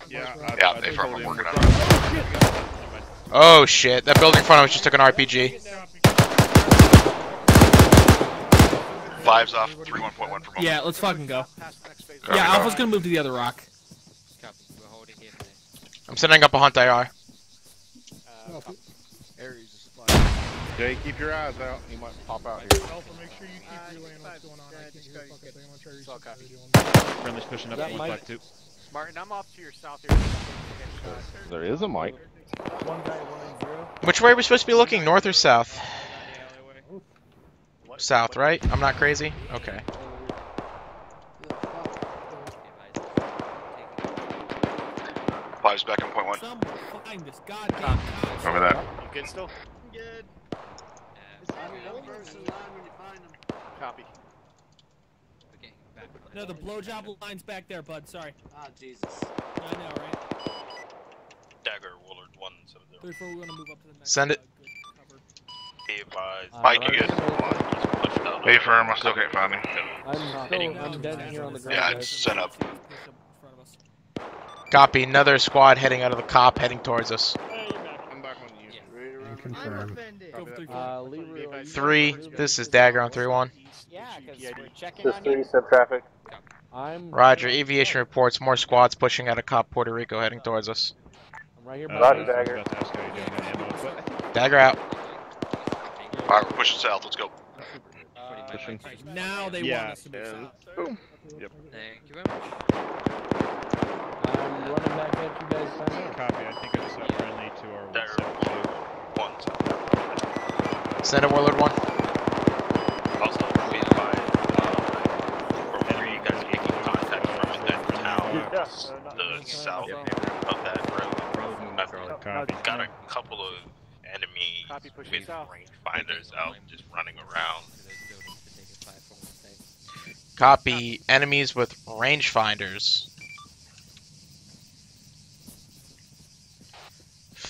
Yeah, Yeah, they I firm told are him working on it. Oh shit! That building in front of us just took an RPG. Fives off, three one point one for moment. Yeah, let's fucking go. Yeah. Alpha's gonna move to the other rock. Copy, we're holding here for I'm setting up a HuntIR. Jay, keep your eyes out. He might pop out here. Alpha, make sure you keep relaying what's going on. I can't hear a fucking thing. I'm gonna try to reset the radio Friendly's pushing up That one might- two. Martin, I'm off to your south here. There is a mic. One guy, one nine zero. Which way are we supposed to be looking? North or south? South, right? I'm not crazy. Okay. Fives back on point one. Find this goddamn Over that. You good still? Good. I'm the first in line when you find him. Copy. No, the blowjob line's back there, bud. Sorry. Ah, Jesus. I know, right? Dagger Warlord one seven zero. Three, four, we wanna move up to the next. Send it. Be advised. Mike, you good? Pushed. Hey, firm, I still can't find him. I'm still, I'm dead here on the ground. Yeah, I guys. just sent up. Copy. Another squad heading out of the cop, heading towards us. I'm back on you. Ready to? Confirm. Three. Uh, Leroy. Three. This is dagger on three one. Yeah, because we're checking This on three you. sub traffic. I'm Roger. Aviation reports more squads pushing out of cop Puerto Rico, heading towards us. I'm right here. Uh, Roger, buddy. I was Dagger. about to ask how you're doing on ammo, but Dagger out. Alright, we're pushing south. Let's go. Pushing. Now they Yeah, want us to move and- south. Boom. Thank you very much i running back at you guys. Copy. I think it's friendly to our there one. One. Send a warlord one. Also, we you guys making contact from yeah. the south of that road. I've got a couple of enemy with rangefinders out just running around. Copy. Enemies with rangefinders.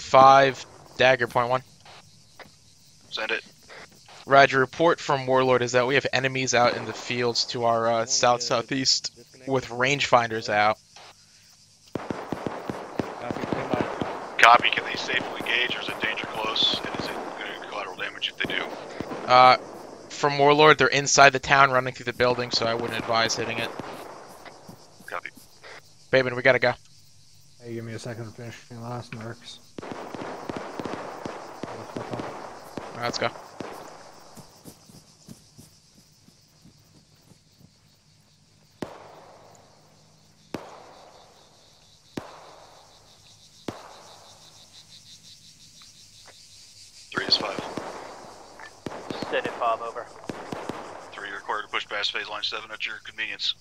Five dagger point one. Send it. Roger. Report from Warlord is that we have enemies out in the fields to our uh, south southeast with rangefinders out. Copy. Can they safely engage, or is it danger close? And is it going to collateral damage if they do? Uh, from Warlord, they're inside the town, running through the building, so I wouldn't advise hitting it. Copy. Baben, we gotta go. Hey, give me a second to finish my last marks. Alright, let's go. Three is five. Send it, Bob, over. Three you're required to push past phase line seven at your convenience.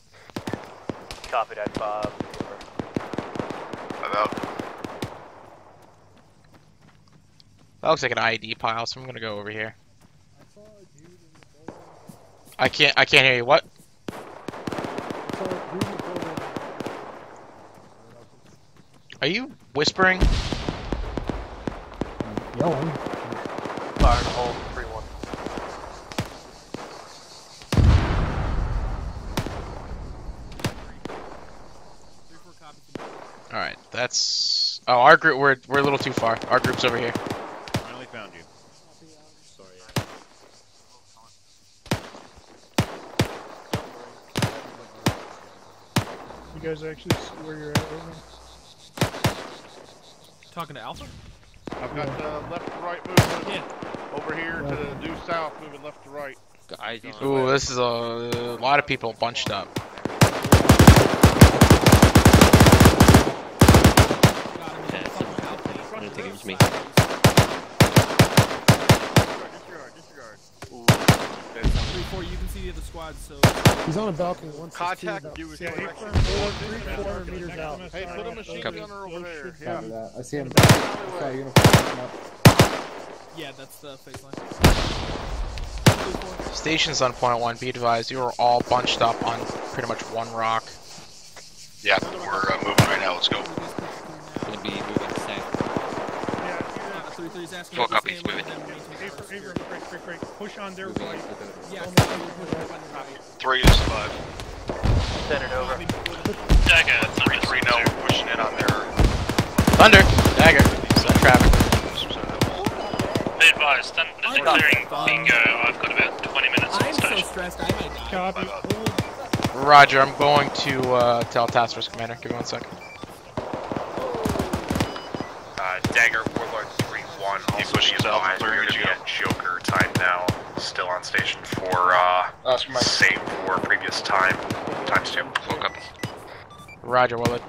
Copy that, Bob. Five out. That looks like an ID pile, so I'm gonna go over here. I can't. I can't hear you. What? Are you whispering? Yelling. Fire in the hole, 3 1. All right, that's. Oh, our group. We're we're a little too far. Our group's over here. Finally found you. Sorry. You guys actually see where you're at right now? Talking to Alpha? I've got uh, left to right movement. Over here to the due south, moving left to right. Guys, Ooh, west. this is a, lot of people bunched up. I don't think it was me. Three, four, you can see the other squad, so. He's on a balcony. One Contact about you with six- your four- direction. three, 400 meters out. Hey, put a machine Copy. gunner over there. Copy Yeah. that. I see him. I saw a uniform coming up. Yeah, that's the phase line. Stations on point one. Be advised, you are all bunched up on pretty much one rock. Yeah, we're uh, moving right now. Let's go. Gonna be moving south. Uh, three, three's asking Full if you copy, stay move with it. them, maintain Aver, Aver, break, break, break. Push on their right. Yeah, Three is five. Send it over. Dagger, Three, three, no. We're pushing in on their. Thunder, dagger, traffic. Be advised, thunder declaring bingo. I've got about 20 minutes on I'm so station. stressed, I might die. Copy. Roger, I'm going to uh, tell Task Force Commander. Give me one second. Uh, Dagger Warlord 3-1 also pushing be us out, advised clear, we're good gonna to Joker time now. Still on station for, uh, same for previous time, times two. Full copy. Roger, Warlord.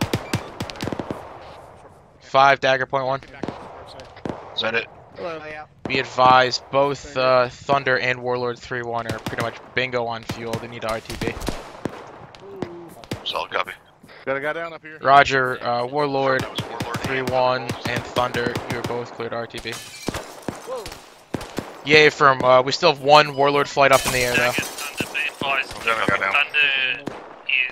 Five dagger point one. Send it. Be advised, both uh, Thunder and Warlord 3-1 are pretty much bingo on fuel. They need RTB. Solid copy. Got a guy down up here. Roger, uh, Warlord 3-1 and Thunder, you're both cleared RTB. Yay, from, uh, we still have one Warlord flight up in the air though. Thunder, be advised, I'm gonna go down. Thunder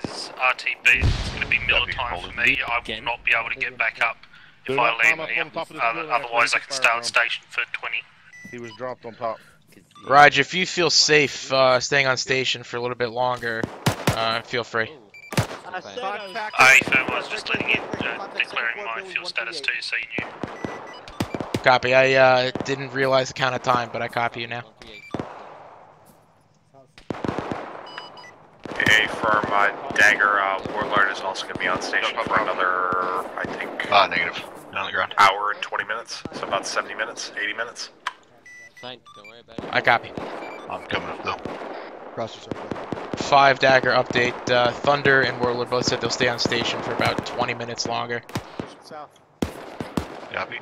is RTB. It's going to be Miller time for me. I will not be able to get back up if I land. up on top of this Other- building after Otherwise, I can stay on on. station for 20. He was dropped on top. Raj, if you feel safe uh, staying on station for a little bit longer, uh, feel free. Aye, firm, I was just letting you, uh, declaring my fuel status too, so you knew. Copy. I uh, didn't realize the count of time, but I copy you now. A firm uh, Dagger uh, Warlord is also going to be on station for another, I think, Ah, negative. On the ground. hour and 20 minutes. So about 70 minutes, 80 minutes. Fine, don't worry about it. I copy. I'm coming up though. Cross your circle. Five dagger update. Uh, Thunder and Warlord both said they'll stay on station for about 20 minutes longer. South. Copy.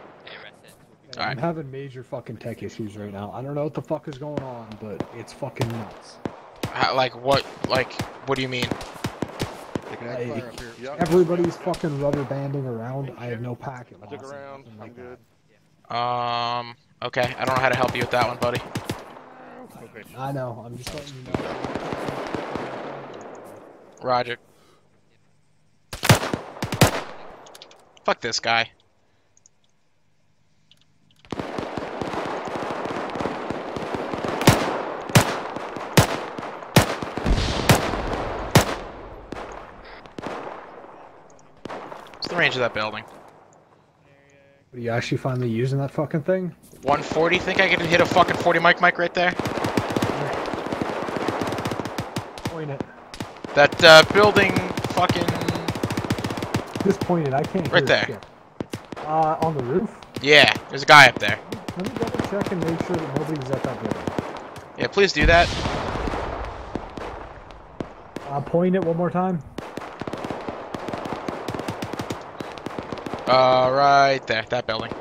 I'm having major fucking tech issues right now. I don't know what the fuck is going on, but it's fucking nuts. How, like what? Like what do you mean? Like, everybody's fucking rubber banding around. I have no packet. Lock around. I'm good. Um. Okay. I don't know how to help you with that one, buddy. I know. I'm just letting you know. Roger. Fuck this guy. What's the range of that building? Are you actually finally using that fucking thing? 140? Think I could hit a fucking 40 mic mic right there? That uh, building fucking Just point it. I can't. Right there. shit. Uh, on the roof. Yeah, there's a guy up there. Let me double check and make sure that nobody's at that building. Yeah, please do that. Uh, point it one more time. Uh, right there, that building.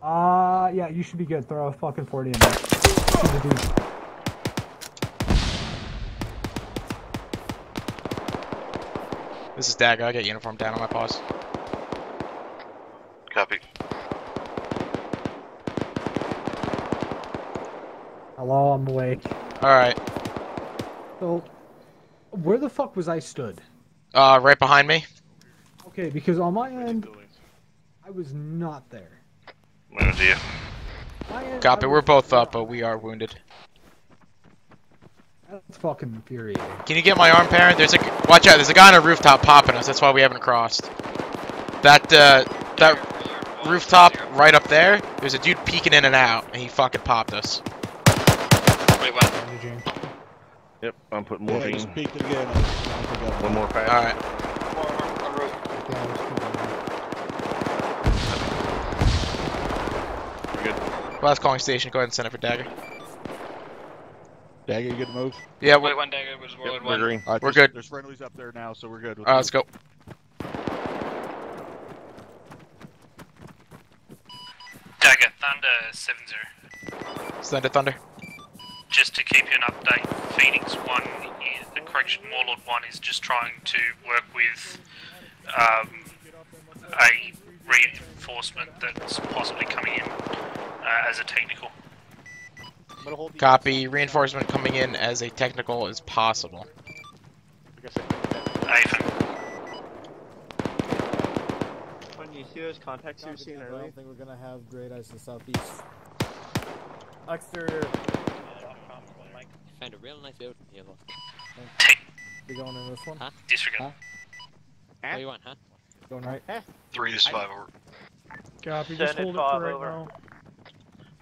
Uh, yeah, you should be good. Throw a fucking 40 in there. This is Dagger. I got uniform down on my paws. Copy. Hello, I'm awake. Alright. So, where the fuck was I stood? Uh, right behind me. Okay, because on my end, I was not there. No idea. My end, Copy, we're both up, but we are wounded. That's fucking infuriating. Can you get my arm, parent? There's a watch out. There's a guy on a rooftop popping us. That's why we haven't crossed. That uh, that rooftop right up there. There's a dude peeking in and out, and he fucking popped us. Wait, what? Yep, I'm putting more. Yeah, morphine. just peeked again. One more pass. All right. Last calling station. Go ahead and send it for Dagger. Dagger, you good to move? Yeah, Wait, we're, one dagger was Yep, rolling we're one. green. All right, We're there's- good. There's friendlies up there now, so we're good. uh, let's go. Dagger, Thunder 7-0. Send it, Thunder. Just to keep you an update, Phoenix 1, is, the correction, Warlord 1 is just trying to work with um, a reinforcement that's possibly coming in uh, as a technical. Copy. Reinforcement coming in as a technical as possible. Aven. When you see those contacts you were seeing I don't think we're gonna have great eyes in the southeast. Exterior. Found a real nice building here, look. We going in this one? Huh? Disregard. huh What do you want, huh? Going right? Three is five over. Copy, Send just hold it five for right over. now.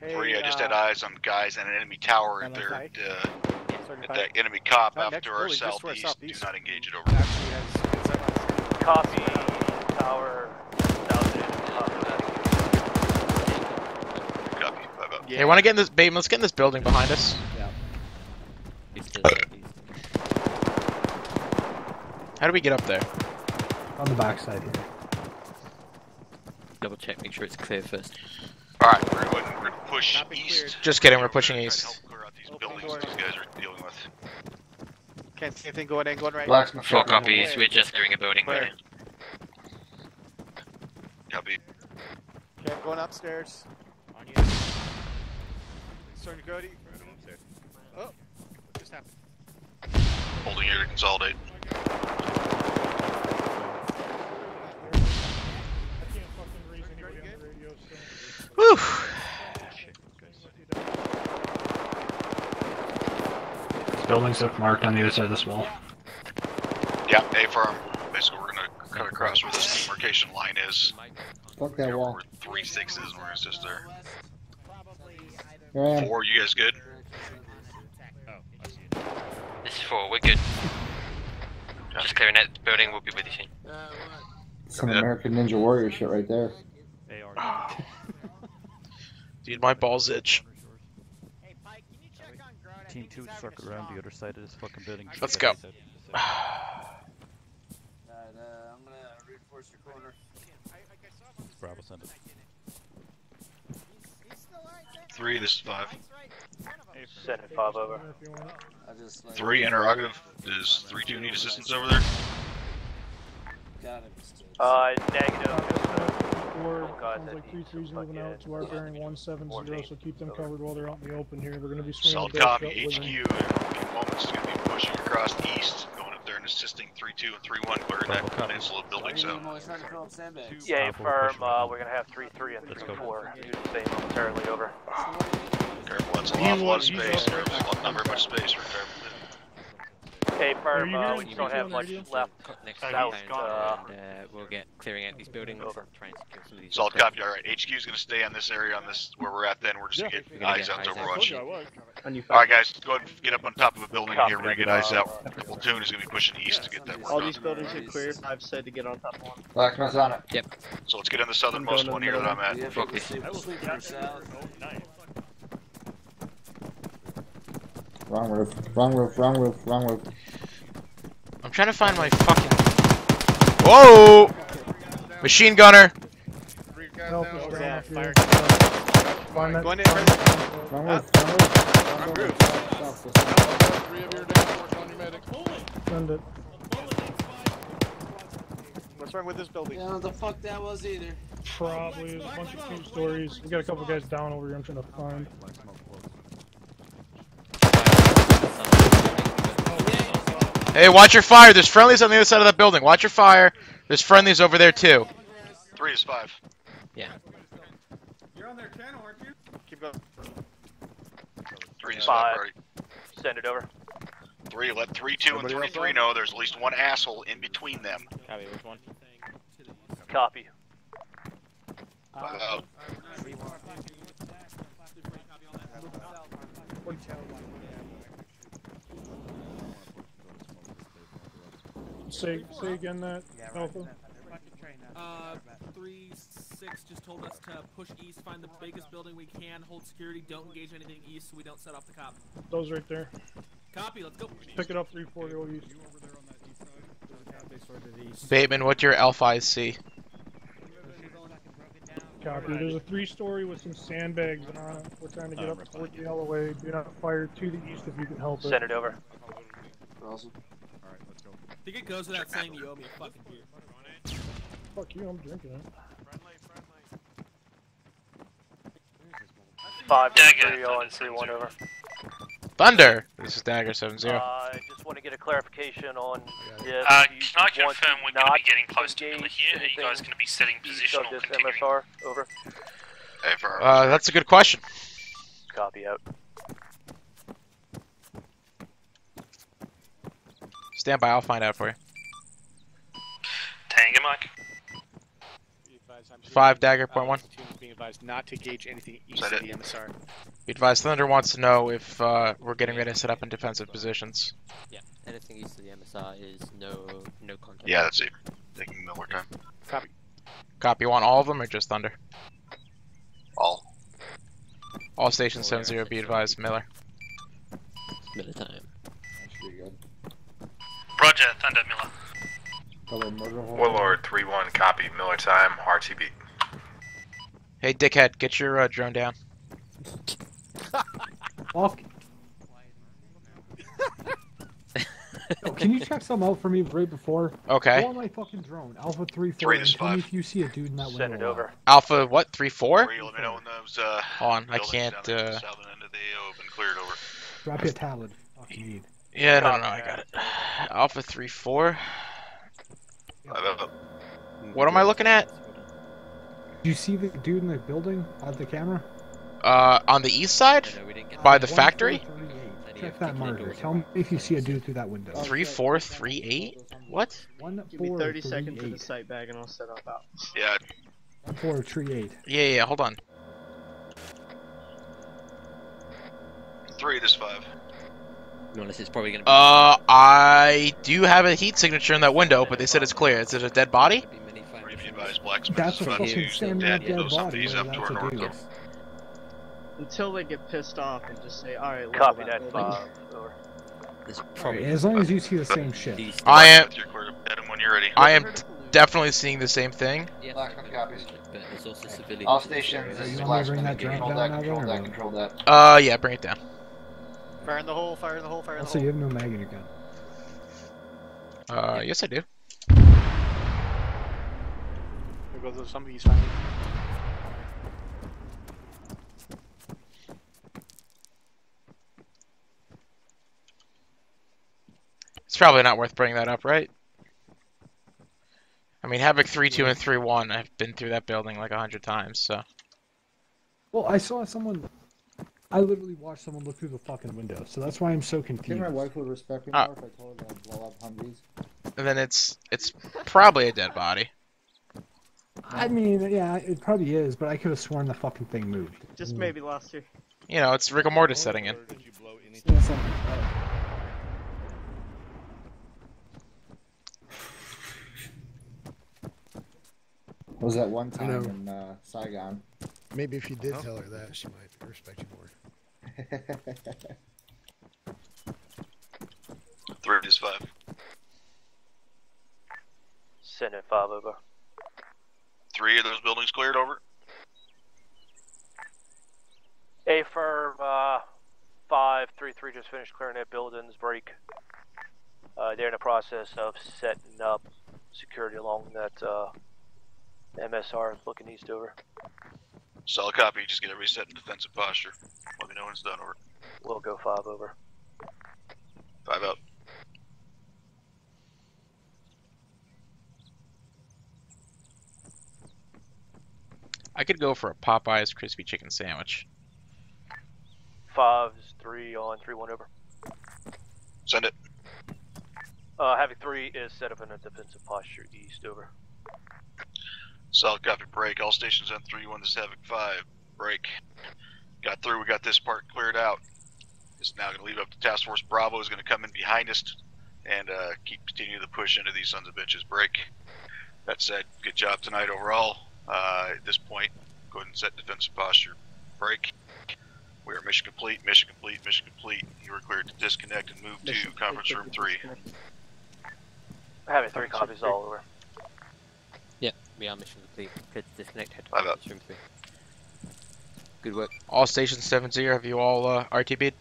Three, I just had uh, eyes on guys in an enemy tower Am I there okay? at, uh, at Certified. that enemy cop Uh, next after our building, our southeast. southeast. Do not engage it over. Actually has Copy tower south end. Copy. Five up. Hey, want to get in this? Babe, let's get in this building behind us. East to southeast. How do we get up there? On the backside here. Double check, make sure it's clear first. All right, we're going. We're going to push east. Just kidding. We're pushing Try to east. help clear out these buildings these guys are dealing with. Can't see anything going in, going right. Blacksmith. Full shop. copies, we're just clearing a building Clear. right Copy. Okay, going upstairs. On you. Starting to go to Oh, what just happened? Holding here to consolidate. Whew. Buildings look marked on the other side of this wall. Yeah, A farm. Basically, we're gonna cut across where this demarcation line is. Fuck that wall. We're three sixes, and we're just there. Here I am. Four, you guys good? This is four, we're good. Just clearing out the building, we'll be with you soon. Some American Ninja Warrior shit right there. Ah. Dude, my balls itch. Team 2 circle around the other side of this fucking building. Let's go. Alright, uh, I'm gonna reinforce your corner. Bravo send it. Three, this is five. Send it five over. Three interrogative. Does three two need assistance over there? Uh, negative. Just, Four, sounds like need three to threes moving out to our bearing one seven zero, so keep them covered while they're out in the open here. We're gonna be swinging. Solid copy. HQ in moments is going to be pushing across east, going up there and assisting 3-2 and 3-1 clearing that peninsula building zone. Yeah, firm. Uh, we're gonna have three three and three four. Do the same momentarily over. Careful, that's a lot, lot of space. up There's a not very much space for careful. Hey, firm. you Uh, we don't have much left next south. Uh, and, uh, we'll get clearing out these buildings. Over. Try and secure some of these. Solid copy. All right, HQ is going to stay on this area, on this where we're at. Then we're just going to get eyes out to eyes out. Overwatch. All right, guys, go ahead and get up on top of a building here. We're going to get eyes out. Platoon is going to be pushing east to get that work All these buildings are cleared. I've said to get on top of one. Blacksmith's on it. Yep. So let's get on the southernmost I'm one going here to that the I'm at. middle. Fuck this. Wrong roof. Wrong roof. Wrong roof. Wrong roof. I'm trying to find my fucking. Whoa! Machine gunner. Help us down there, up here. fire. Find in there, find that- ah. Wrong roof. Wrong roof. Three of your damn work on your medic. Send it. What's wrong with this building? Yeah, the fuck that was either. Probably a bunch of two stories. We got a couple guys down over here. I'm trying to find. Hey, watch your fire. There's friendlies on the other side of that building. Watch your fire. There's friendlies over there too. Three is five. Yeah. You're on their channel, aren't you? Keep going. Three is Five. five. Send it over. Three. Let three two and three three know there's at least one asshole in between them. Copy, which one? Copy. Uh, Say say again that Alpha. Uh, three six just told us to push east, find the biggest building we can, hold security, don't engage anything east, so we don't set off the cop. Those right there. Copy. Let's go. Pick it up three four go east. Bateman, what do your elf eyes see? Copy. There's a three story with some sandbags on it. We're trying to get up toward the LOA. Do not fire to the east if you can help it. Send it over. Awesome. I think it goes without saying you owe me a fucking beer. Fuck you, I'm drinking it. Five Dagger. three oh and three one over. Thunder. This is Dagger seven zero. Uh, I just want to get a clarification on this. Uh, Do you can I want confirm we're going to be getting close to Miller here? Are you guys going to be setting east position or continuing? MSR? Over. hey, for Uh, that's a good question. Copy out. Stand by. I'll find out for you. Tango Mike. Be advised, I'm Five hearing, dagger, uh, point one. platoon Being advised not to gauge anything east of the MSR. Be advised, Thunder wants to know if uh, we're getting ready to set up in defensive positions. Yeah. Anything east of the MSR is no no contact. yeah, that's it. Taking Miller time. Copy. Copy. You want all of them or just Thunder? All. All stations seven zero. Be advised, Miller. Miller time. Roger, Thunder Miller. Hello. Warlord 3-1, copy. Miller time, RTB. Hey, dickhead, get your uh, drone down. Fuck. Yo, can you check some out for me right before? Okay. Go on my fucking drone, Alpha 3 4, Three and is tell me if you see a dude in that window. Send it over. Alpha, what? Three four? Let me know when those uh, Hold on, I can't. down there to the Uh... southern end of the AO have been cleared over. Drop you a tablet. Fuck you need. Yeah, no, no, no, I got it. Alpha three four. What am I looking at? Do you see the dude in the building at the camera? Uh, on the east side, No, we didn't get by the factory. four, three, eight. Check that marker. Tell me if you see a dude through that window. Three four three eight. What? One, Give me 30 three, seconds to the eight. site bag and I'll set up out. Yeah, One, four, three, eight. Yeah, yeah. Hold on. three, this five. No, this is probably going to be. Uh, I do have a heat signature in that window, but they said it's clear. Is it a dead body? Three, be advised, blacksmith That's is a about fucking to standing dead. dead body. somebody's up to that's our a north. dude. over. Until they get pissed off and just say, alright, level Copy that that. building." Five. Over. There's probably. as long as you see the same shit. I am. You're clear to dead 'em when you're ready. I am definitely seeing the same thing. Yeah, Blacksmith copies. but there's also civilians. All in this area. stations, this You is want me bring that Control drone that, down control that, control that. Uh, yeah, bring it down. Fire in the hole, fire in the hole, fire in the Also, hole. you have no mag in your gun. Uh, yes I do. There goes the zombies finally. It's probably not worth bringing that up, right? I mean, Havoc 3 2 and 3 1, I've been through that building like a hundred times, so. Well, I saw someone. I literally watched someone look through the fucking window, so that's why I'm so I think confused. my wife would respect me Ah. more if I told her to blow up Humvees. And then it's it's probably a dead body. I mean, yeah, it probably is, but I could have sworn the fucking thing moved. Just maybe last year. You know, it's rigor mortis setting in. Yeah, something like that. Was that one time in uh, Saigon? Maybe if you did tell her that, she might respect you more. Three is five. Send it five over. Three of those buildings cleared over. A firm uh, five three three just finished clearing that buildings break. Uh, they're in the process of setting up security along that uh, MSR looking east over. Solid copy. Just get a reset in defensive posture. Let me know when it's done. Over. We'll go five over. Five out. I could go for a Popeyes crispy chicken sandwich. Five's three on three one over. Send it. Uh, Havoc three is set up in a defensive posture east over. Solid copy. Break. All stations on three one. This is Havoc five. Break. Got through. We got this part cleared out. It's now going to leave up to Task Force Bravo. Is going to come in behind us and uh, keep continuing the push into these sons of bitches. Break. That said, good job tonight overall. Uh, at this point, go ahead and set defensive posture. Break. We are mission complete. Mission complete. Mission complete. You are cleared to disconnect and move to conference room three. i Having three copies all over. Yep, we are mission complete. Good to disconnect, head to room three. Good work. All stations 7 0, have you all uh, RTB'd?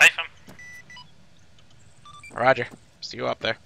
Affirm. Roger. See you up there.